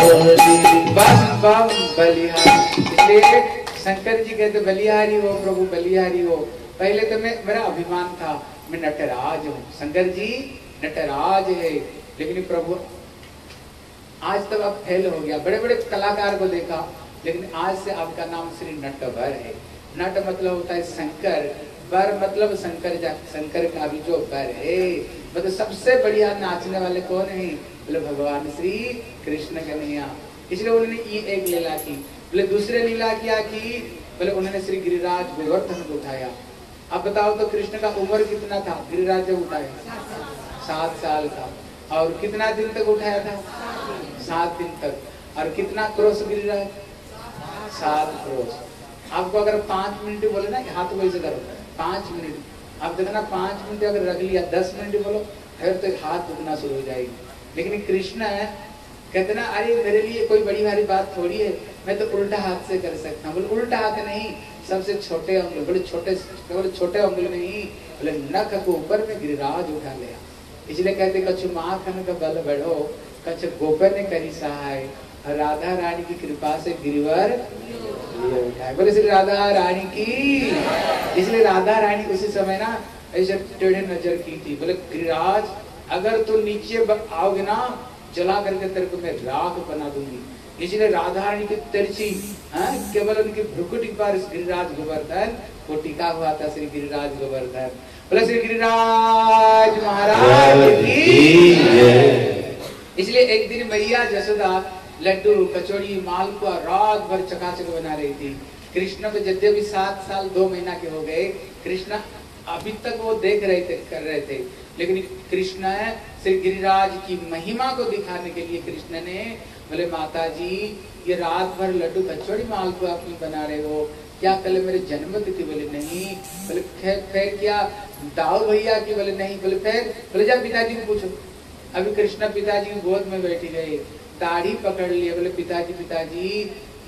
इसलिए शंकर जी कहते बलिहारी हो प्रभु बलिहारी हो पहले तो मैं मेरा अभिमान था मैं नटराज हूँ शंकर जी नटराज है लेकिन प्रभु आज तक अब फेल हो गया। बड़े बड़े कलाकार को देखा, लेकिन आज से आपका नाम श्री नटवर है। नट मतलब होता है शंकर बर मतलब शंकर शंकर का भी जो बर है। मतलब सबसे बढ़िया नाचने वाले कौन है? बोले, भगवान श्री कृष्ण कन्हैया। इसलिए उन्होंने ये एक लीला की। बोले, दूसरे लीला क्या की? बोले, उन्होंने श्री गिरिराज गोवर्धन को उठाया। अब बताओ तो कृष्ण का उम्र कितना था? गिरिराज जब उठाया? सात साल का। और कितना दिन तक उठाया था? सात दिन तक। और कितना क्रोस गिरिराज सात क्रोस। आपको अगर पाँच मिनट बोले ना हाथ को ऐसे करो, पाँच मिनट। आप देखना, पाँच मिनट अगर रख लिया, दस मिनट बोलो, फिर तो हाथ उठना शुरू हो जाएगी। लेकिन कृष्ण है, कहते ना, अरे, मेरे लिए कोई बड़ी भारी बात थोड़ी है, मैं तो उल्टा हाथ से कर सकता हूँ। बोले, उल्टा हाथ नहीं, सबसे छोटे अंगुल, बोले, छोटे बोले, छोटे अंगुल नहीं। बोले, नख को ऊपर में गिरिराज उठा लिया इसलिए कहते कछु माखन का बल बढ़ो कछ गोपन ने करी सहाय राधा रानी की कृपा से गिरिवर बोले श्री राधा रानी की इसलिए राधा रानी उसी समय ना ऐसे टेढ़े नज़र की थी। बोले गिरिराज अगर तू नीचे आओगे ना जला करके तेरे को मैं राख बना दूँगी। इसलिए राधा रानी की तिरछी हाँ, केवल उनकी भ्रुकुटी पर गिरिराज गोवर्धन को टिका हुआ था श्री गिरिराज गोवर्धन। बोले श्री गिरिराज महाराज की इसलिए एक दिन मैया जसोदा लड्डू कचौड़ी मालपुआ रात भर चकाचक बना रही थी। कृष्ण को यद्यपि सात साल दो महीना के हो गए कृष्ण अभी तक वो देख रहे थे कर रहे थे। लेकिन कृष्ण श्री गिरिराज की महिमा को दिखाने के लिए कृष्ण ने बोले माता जी ये रात भर लड्डू कचौड़ी मालपुआ क्यों बना रहे हो। क्या कल मेरे जन्म तिथि बोले, नहीं। बोले फिर फिर क्या दाऊ भैया की बोले, नहीं। बोले फिर बोले, जा पिताजी को पूछो। अभी कृष्ण पिताजी की गोद में बैठी गए, दाढ़ी पकड़ लिए बोले, पिताजी पिताजी,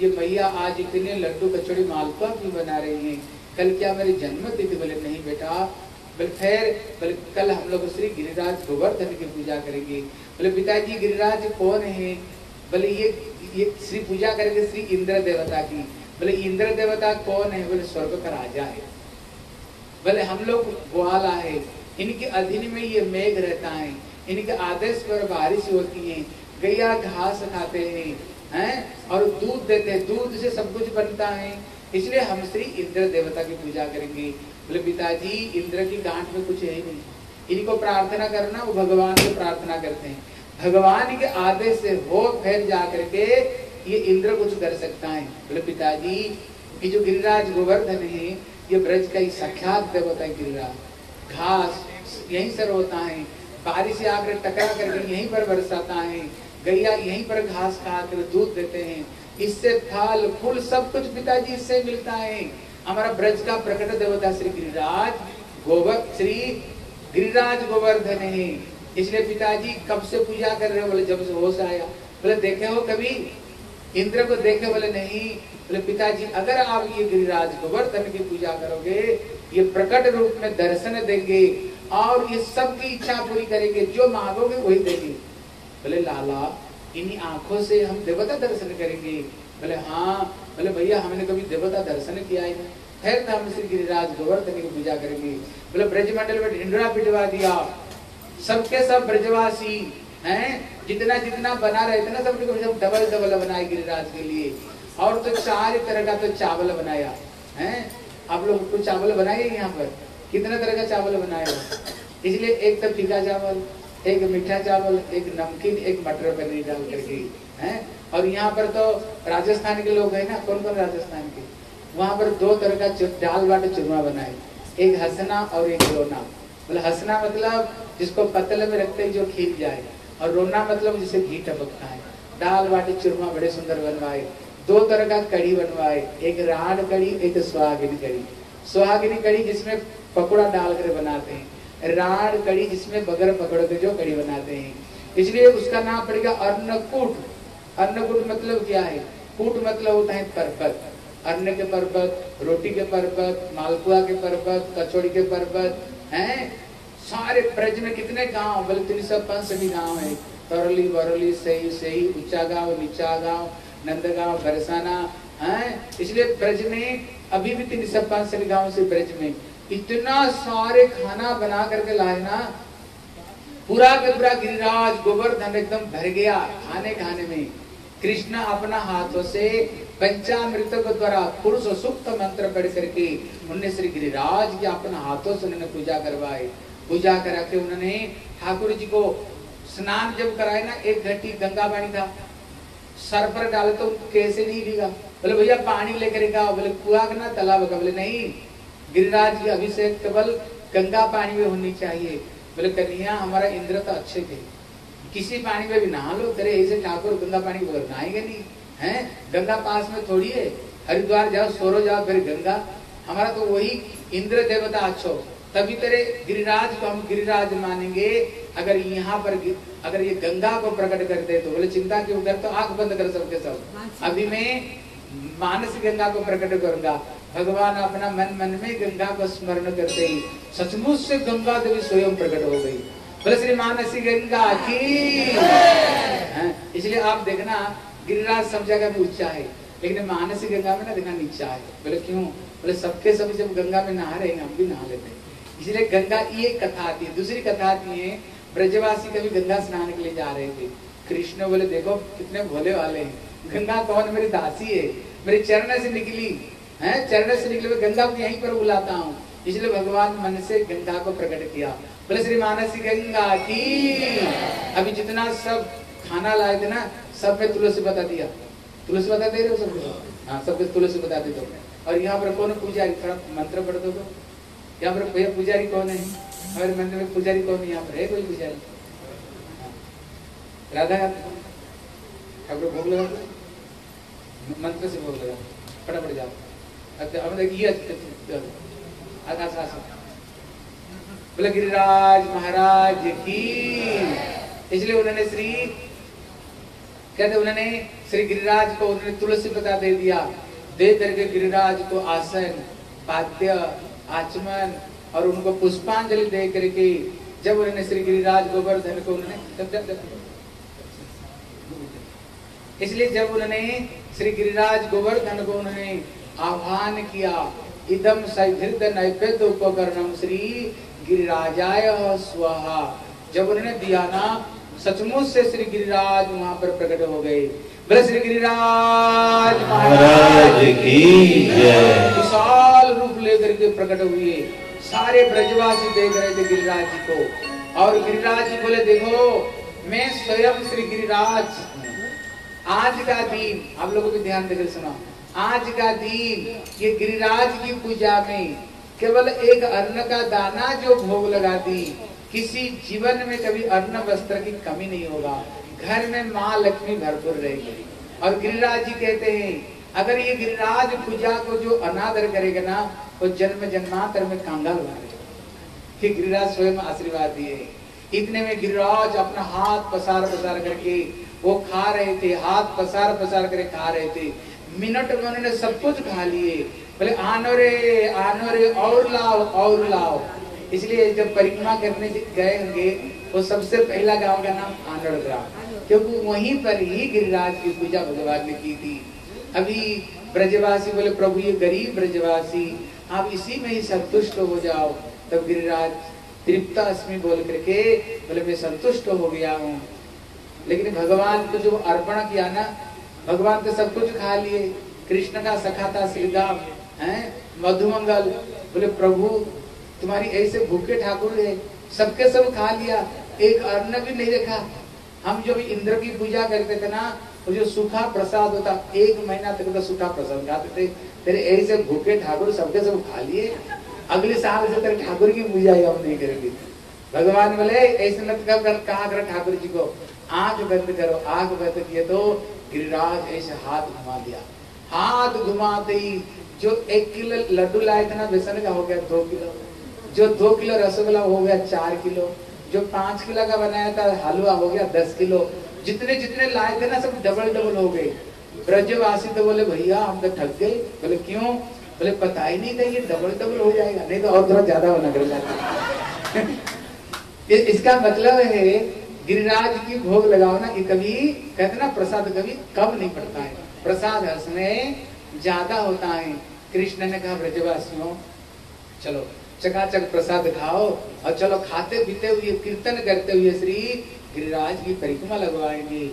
ये भैया आज इतने लड्डू कचौड़ी मालपुआ क्यों बना रहे हैं? कल क्या मेरी जन्म तिथि बोले, नहीं बेटा। बोले फिर बोले, कल हम लोग श्री गिरिराज गोवर्धन की पूजा करेंगे। बोले, पिताजी, गिरिराज कौन है? बोले, ये ये श्री पूजा करेंगे श्री इंद्र देवता की। बोले इंद्र देवता कौन है? बोले, स्वर्ग का राजा है। बोले, हम लोग ग्वाला है इनके अधीन में ये मेघ रहता है। इनके आदेश पर बारिश होती है। गैया घास खाते हैं हैं? और दूध देते हैं। दूध से सब कुछ बनता है। इसलिए हम श्री इंद्र देवता की पूजा करेंगे। बोले, पिताजी, इंद्र की गांठ में कुछ है नहीं। इनको प्रार्थना करना, वो भगवान से प्रार्थना करते हैं। भगवान के आदेश से हो फिर जा करके ये इंद्र कुछ कर सकता है। बोले, पिताजी, ये जो गिरिराज गोवर्धन है, ये ब्रज का ही साक्षात देवता है गिरिराज। घास, यहीं सर होता है। बारिश आकर टकरा करके यहीं पर बरसाता है। गैया यहीं पर घास खा कर दूध देते हैं। इससे फल, फूल, सब कुछ पिताजी इससे मिलता है। हमारा ब्रज का प्रकट देवता श्री गिरिराज गोबर श्री गिरिराज गोवर्धन है। इसलिए पिताजी कब से पूजा कर रहे हो? बोले, जब से होश आया। बोले, देखे हो कभी? इंद्र को देखे बोले, नहीं, बोले, पिताजी, अगर आप ये गिरिराज गोवर्धन की पूजा करोगे, ये प्रकट रूप में दर्शन देंगे और ये सबकी इच्छा पूरी करेंगे, जो मांगोगे वही देंगे। बोले, लाला, इन्हीं आँखों से हम देवता दर्शन करेंगे। बोले हाँ। बोले, भैया, हमने कभी देवता दर्शन किया ही तो हम श्री गिरिराज गोवर्धन की पूजा करेंगे। बोले, ब्रजमंडल में ढिंडरा पिटवा दिया। सबके सब ब्रजवासी हैं? जितना जितना बना रहे थे ना सब सब डबल डबल बनाए गिरिराज के लिए। और तो चार तरह का तो चावल बनाया, हैं? आप लोग कुछ चावल बनाए यहाँ पर? कितना तरह का चावल बनाया? इसलिए एक तो फीका चावल, एक मीठा चावल, एक नमकीन, एक मटर पनीर डाल करके, हैं? और यहाँ पर तो राजस्थान के लोग हैं ना कौन कौन राजस्थान के? वहाँ पर दो तरह का दाल बाटे चूरमा बनाए, एक हंसना और एक रोना मतलब हंसना मतलब जिसको पतले में रखते ही जो खींच जाए। और रोना मतलब जिसे घी टपकता है दाल बाटी चूरमा बड़े सुंदर बनवाए, दो तरह का कढ़ी बनवाए, एक राड कढ़ी, एक सुहागिनी कढ़ी। सुहागिनी कढ़ी जिसमें पकौड़ा डाल कर बनाते हैं राड कढ़ी जिसमें बगर पकड़ के जो कड़ी बनाते हैं। इसलिए उसका नाम पड़ेगा अन्नकूट। अन्नकूट मतलब क्या है? कूट मतलब होता है पर्वत। अन्न के पर्वत, रोटी के पर्वत, मालपुआ के पर्वत, कचौड़ी के पर्वत, हैं? सारे ब्रज में कितने गाँव, बोले तीन सौ पंचमी गाँव है। तरली, बरली, सही सही ऊँचा गाँव नीचा गाँव नंदगांव, बरसाना, हैं? इसलिए ब्रज में अभी भी तीन सौ पंचमी गाँव से ब्रज में इतना सारे खाना बना करके लाए ना, पूरा के पूरा गिरिराज गोवर्धन एकदम भर गया खाने खाने में। कृष्ण अपना हाथों से पंचामृत के द्वारा पुरुष सुक्त मंत्र पढ़ करके उन्होंने श्री गिरिराज की अपना हाथों से उन्होंने पूजा करवाए पूजा करा के उन्होंने ठाकुर जी को स्नान जब कराए ना, एक घटी गंगा पानी था। सर पर डाले तो कैसे नहीं भीगा बोले, भैया, पानी लेकर का बोले, कुआ का ना तालाब का बोले, नहीं, गिरिराज की अभिषेक केवल गंगा पानी में होनी चाहिए। बोले, कन्हैया, हमारा इंद्र तो अच्छे थे। किसी पानी में भी नहा लो तेरे ऐसे ठाकुर गंगा पानी बगैर नहाएँगे नहीं, है? गंगा पास में थोड़ी है। हरिद्वार जाओ, सोरो जाओ, फिर गंगा। हमारा तो वही इंद्र देवता अच्छो। तभी तेरे गिरिराज को हम गिरिराज मानेंगे। अगर यहाँ पर अगर ये गंगा को प्रकट करते तो बोले चिंता क्यों कर? तो आँख बंद कर सबके सब। अभी मैं मानस गंगा को प्रकट करूँगा। भगवान अपना मन मन में गंगा को स्मरण करते ही सचमुच से गंगा देवी स्वयं प्रकट हो गई। बोले श्री मानसी गंगा की इसलिए आप देखना गिरिराज सब जगह में ऊँचा है लेकिन मानसी गंगा में ना देखना नीचा है। बोले क्यों? बोले सबके सब जब गंगा में नहा रहे हैं हम भी नहा लेते हैं। इसलिए गंगा की एक कथा आती है। दूसरी कथा आती है, ब्रजवासी कभी गंगा स्नान के लिए जा रहे थे। कृष्ण बोले, देखो, कितने भोले वाले हैं। गंगा कौन? मेरी दासी है। मेरे चरण से निकली, है? चरण से निकले हुए गंगा को यहीं पर बुलाता हूँ। इसलिए भगवान मन से गंगा को प्रकट किया। बोले, श्री मानसी गंगा की, अभी जितना सब खाना लाए थे ना, सब में तुलसी बता दिया। तुलसी बता दे रहे हो सबको हाँ सबको तुलसी बता दे दो और यहाँ पर कौन पूजा मंत्र पढ़ दो तो। यहाँ पर भैया पुजारी कौन है? हमारे मंदिर में पुजारी कौन है यहाँ पर? है कोई पुजारी। राधा ठाकुर भोग लगा मंत्र से भोग लगा फटाफट जाओ। अच्छा बोले, गिरिराज महाराज की। इसलिए उन्होंने श्री कहते उन्होंने? श्री गिरिराज को उन्होंने तुलसी पता दे दिया। दे करके गिरिराज को आसन, पाद्य आचमन और उनको पुष्पांजलि दे करके जब उन्होंने श्री गिरिराज गोवर्धन को उन्होंने इसलिए जब उन्होंने श्री गिरिराज गोवर्धन को उन्होंने आह्वान किया इदम सैधृत नैवेद्य उपकरणम श्री गिरिराजाय स्वाहा। जब उन्होंने दिया ना, सचमुच से श्री गिरिराज वहाँ पर प्रकट हो गए। गिरिराज महाराज की जय। विशाल रूप लेकर के प्रकट हुए सारे ब्रजवासी देख रहे थे गिरिराज जी को। और गिरिराज जी बोले देखो मैं स्वयं श्री गिरिराज। आज का दिन आप लोगों को ध्यान देकर सुना आज का दिन ये गिरिराज की पूजा में केवल एक अन्न का दाना जो भोग लगा दी किसी जीवन में कभी अन्न वस्त्र की कमी नहीं होगा। घर में माँ लक्ष्मी भरपूर रहेगी। और गिरिराज जी कहते हैं, अगर ये गिरिराज पूजा को जो अनादर करेगा ना, वो जन्म जन्मांतर में कंगाल कि गिरिराज स्वयं आशीर्वाद दिए। इतने में गिरिराज अपना हाथ पसार पसार करके, वो खा रहे थे, हाथ पसार पसार करके खा रहे थे। मिनट में उन्होंने सब कुछ खा लिए। बोले, आनो रे आनो रे, और लाओ और लाओ। इसलिए जब परिक्रमा करने गए होंगे, वो सबसे पहला गाँव का नाम आनड़ ग्राम क्योंकि वहीं पर ही गिरिराज की पूजा भगवान ने की थी। अभी ब्रजवासी बोले, प्रभु, ये गरीब ब्रजवासी, आप इसी में ही संतुष्ट हो जाओ। तब गिरिराज तृप्ता बोल करके बोले, मैं संतुष्ट हो गया हूँ। लेकिन भगवान को जो अर्पण किया ना, भगवान तो सब कुछ खा लिए। कृष्ण का सखा था श्रीदाम है, मधुमंगल। बोले, प्रभु, तुम्हारी ऐसे भूखे ठाकुर है, सबके सब खा लिया, एक अन्न भी नहीं रखा। हम जो भी इंद्र की पूजा करते थे ना वो जो सूखा प्रसाद होता, एक महीना तक तो सूखा प्रसाद खाते थे। तेरे ऐसे भूखे ठाकुर सबके सब खा लिए। अगले साल से तेरे ठाकुर की पूजा ही हम नहीं करेंगे भगवान बोले, ऐसे मत कर, कहा कर ठाकुर जी को। आँख बंद करो, आँख बंद किए तो गिरिराज ऐसे हाथ घुमा दिया। हाथ घुमाते ही जो एक किलो लड्डू लाए थे ना, बेसन का हो गया दो किलो। जो दो किलो रसगुल्ला हो गया चार किलो। जो पाँच किलो का बनाया था, हलवा हो गया, दस किलो। जितने जितने लाए थे ना, सब डबल डबल हो गए। ब्रजवासी तो बोले, भैया, हम तो थक गए। बोले, क्यों? बोले, पता ही नहीं था ये डबल डबल हो जाएगा, नहीं तो और थोड़ा ज़्यादा होना कर इसका मतलब है, गिरिराज की भोग लगाओ ना कि कभी, कहते ना, प्रसाद कभी कम नहीं पड़ता है। प्रसाद में ज़्यादा होता है। कृष्ण ने कहा, ब्रजवासियों, चलो। चकाचक प्रसाद खाओ और चलो खाते पीते हुए कीर्तन करते हुए श्री गिरिराज की परिक्रमा लगवाएँगे।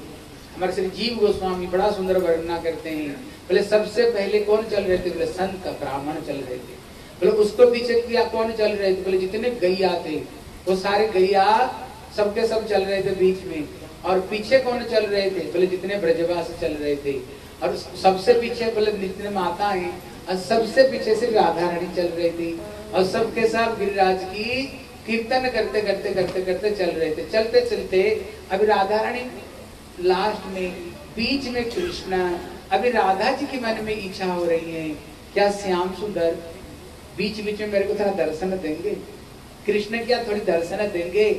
हमारे श्री जीव गोस्वामी बड़ा सुंदर वर्णना करते हैं। बोले, सबसे पहले कौन चल रहे थे? बोले, संत ब्राह्मण चल रहे थे। बोले, उसको पीछे किया कौन चल रहे थे? बोले, जितने गैया थे, वो सारे गैया सबके सब चल रहे थे बीच में। और पीछे कौन चल रहे थे? बोले, जितने ब्रजवास चल रहे थे। और सबसे पीछे, बोले, जितने माता है, और सबसे पीछे से राधा रानी चल रही थी। और सबके साथ गिरिराज की कीर्तन करते करते करते करते चल रहे थे। चलते चलते अभी राधा रानी लास्ट में, बीच में कृष्णा, अभी राधा जी के मन में इच्छा हो रही है, क्या श्याम सुंदर, बीच बीच में मेरे को थोड़ा दर्शन देंगे? कृष्ण क्या थोड़ी दर्शन देंगे?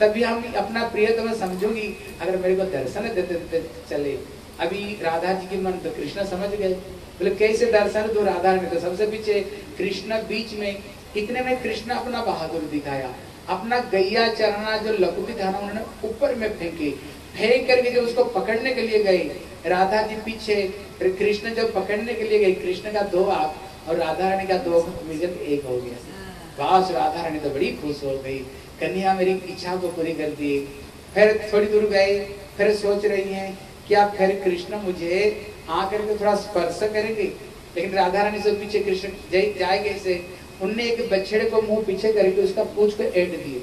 तभी हम अपना प्रिय तो मैं समझूँगी, अगर मेरे को दर्शन देते देते चले। अभी राधा जी के मन तो कृष्ण समझ गए। बोले कैसे दर्शन तो राधा ने तो सबसे पीछे कृष्ण बीच में इतने में कृष्ण अपना बहादुर दिखाया। अपना गैया चरना जो था ना, उन्होंने ऊपर में फेंके। फेंक करके जब उसको पकड़ने के लिए गए, राधा जी पीछे कृष्ण जब पकड़ने के लिए गए, कृष्ण का दो आप और राधा रानी का दो मिलकर एक हो गया। बस, राधा रानी तो बड़ी खुश हो गई। कन्या मेरी इच्छा को पूरी कर दी। फिर थोड़ी दूर गए, फिर सोच रही है, क्या फिर कृष्ण मुझे आकर के थोड़ा स्पर्श करेंगे। लेकिन राधा रानी से पीछे कृष्ण जाएँगे से उनने एक बछड़े को मुँह पीछे करके उसका पूछ को एड दिए।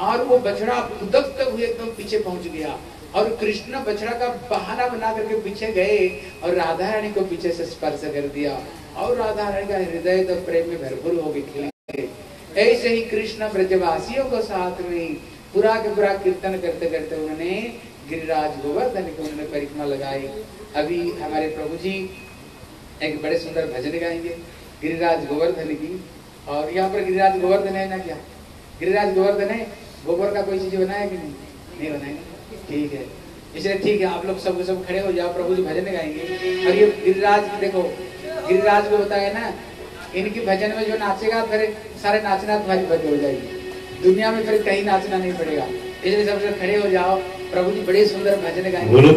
और वो बछड़ा उदकते हुए एकदम पीछे पहुँच गया। और कृष्ण बछड़ा का बहाना बना करके पीछे गए और राधा रानी को पीछे से स्पर्श कर दिया। और राधा रानी का हृदय तो प्रेम में भरपूर हो गई ऐसे ही कृष्ण ब्रजवासियों को साथ में पूरा के पूरा कीर्तन करते करते उन्होंने गिरिराज गोवर्धन की उन्होंने परिक्रमा लगाई। अभी हमारे प्रभु जी एक बड़े सुंदर भजन गाएँगे गिरिराज गोवर्धन की। और यहाँ पर गिरिराज गोवर्धन है ना क्या? गिरिराज गोवर्धन है? गोबर का कोई चीज़ बनाया कि नहीं? नहीं बनाएगा ठीक है। इसलिए ठीक है, आप लोग सब सब खड़े हो जाओ, प्रभु जी भजन गाएँगे। और ये गिरिराज देखो, गिरिराज को होता है ना, इनकी भजन में जो नाचेगा, फिर सारे नाचना तुम्हारी बंद हो जाएगी। दुनिया में फिर कहीं नाचना नहीं पड़ेगा। इसलिए सबसे खड़े हो जाओ। प्रभु जी बड़े सुंदर भजन गाएँगे। गुरु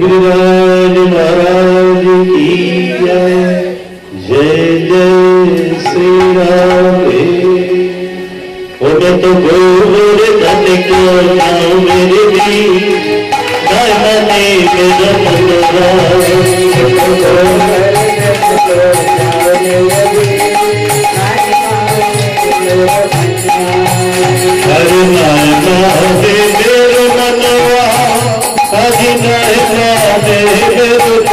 महाराज की जय। जय श्री राम। तन को मेरे भी ने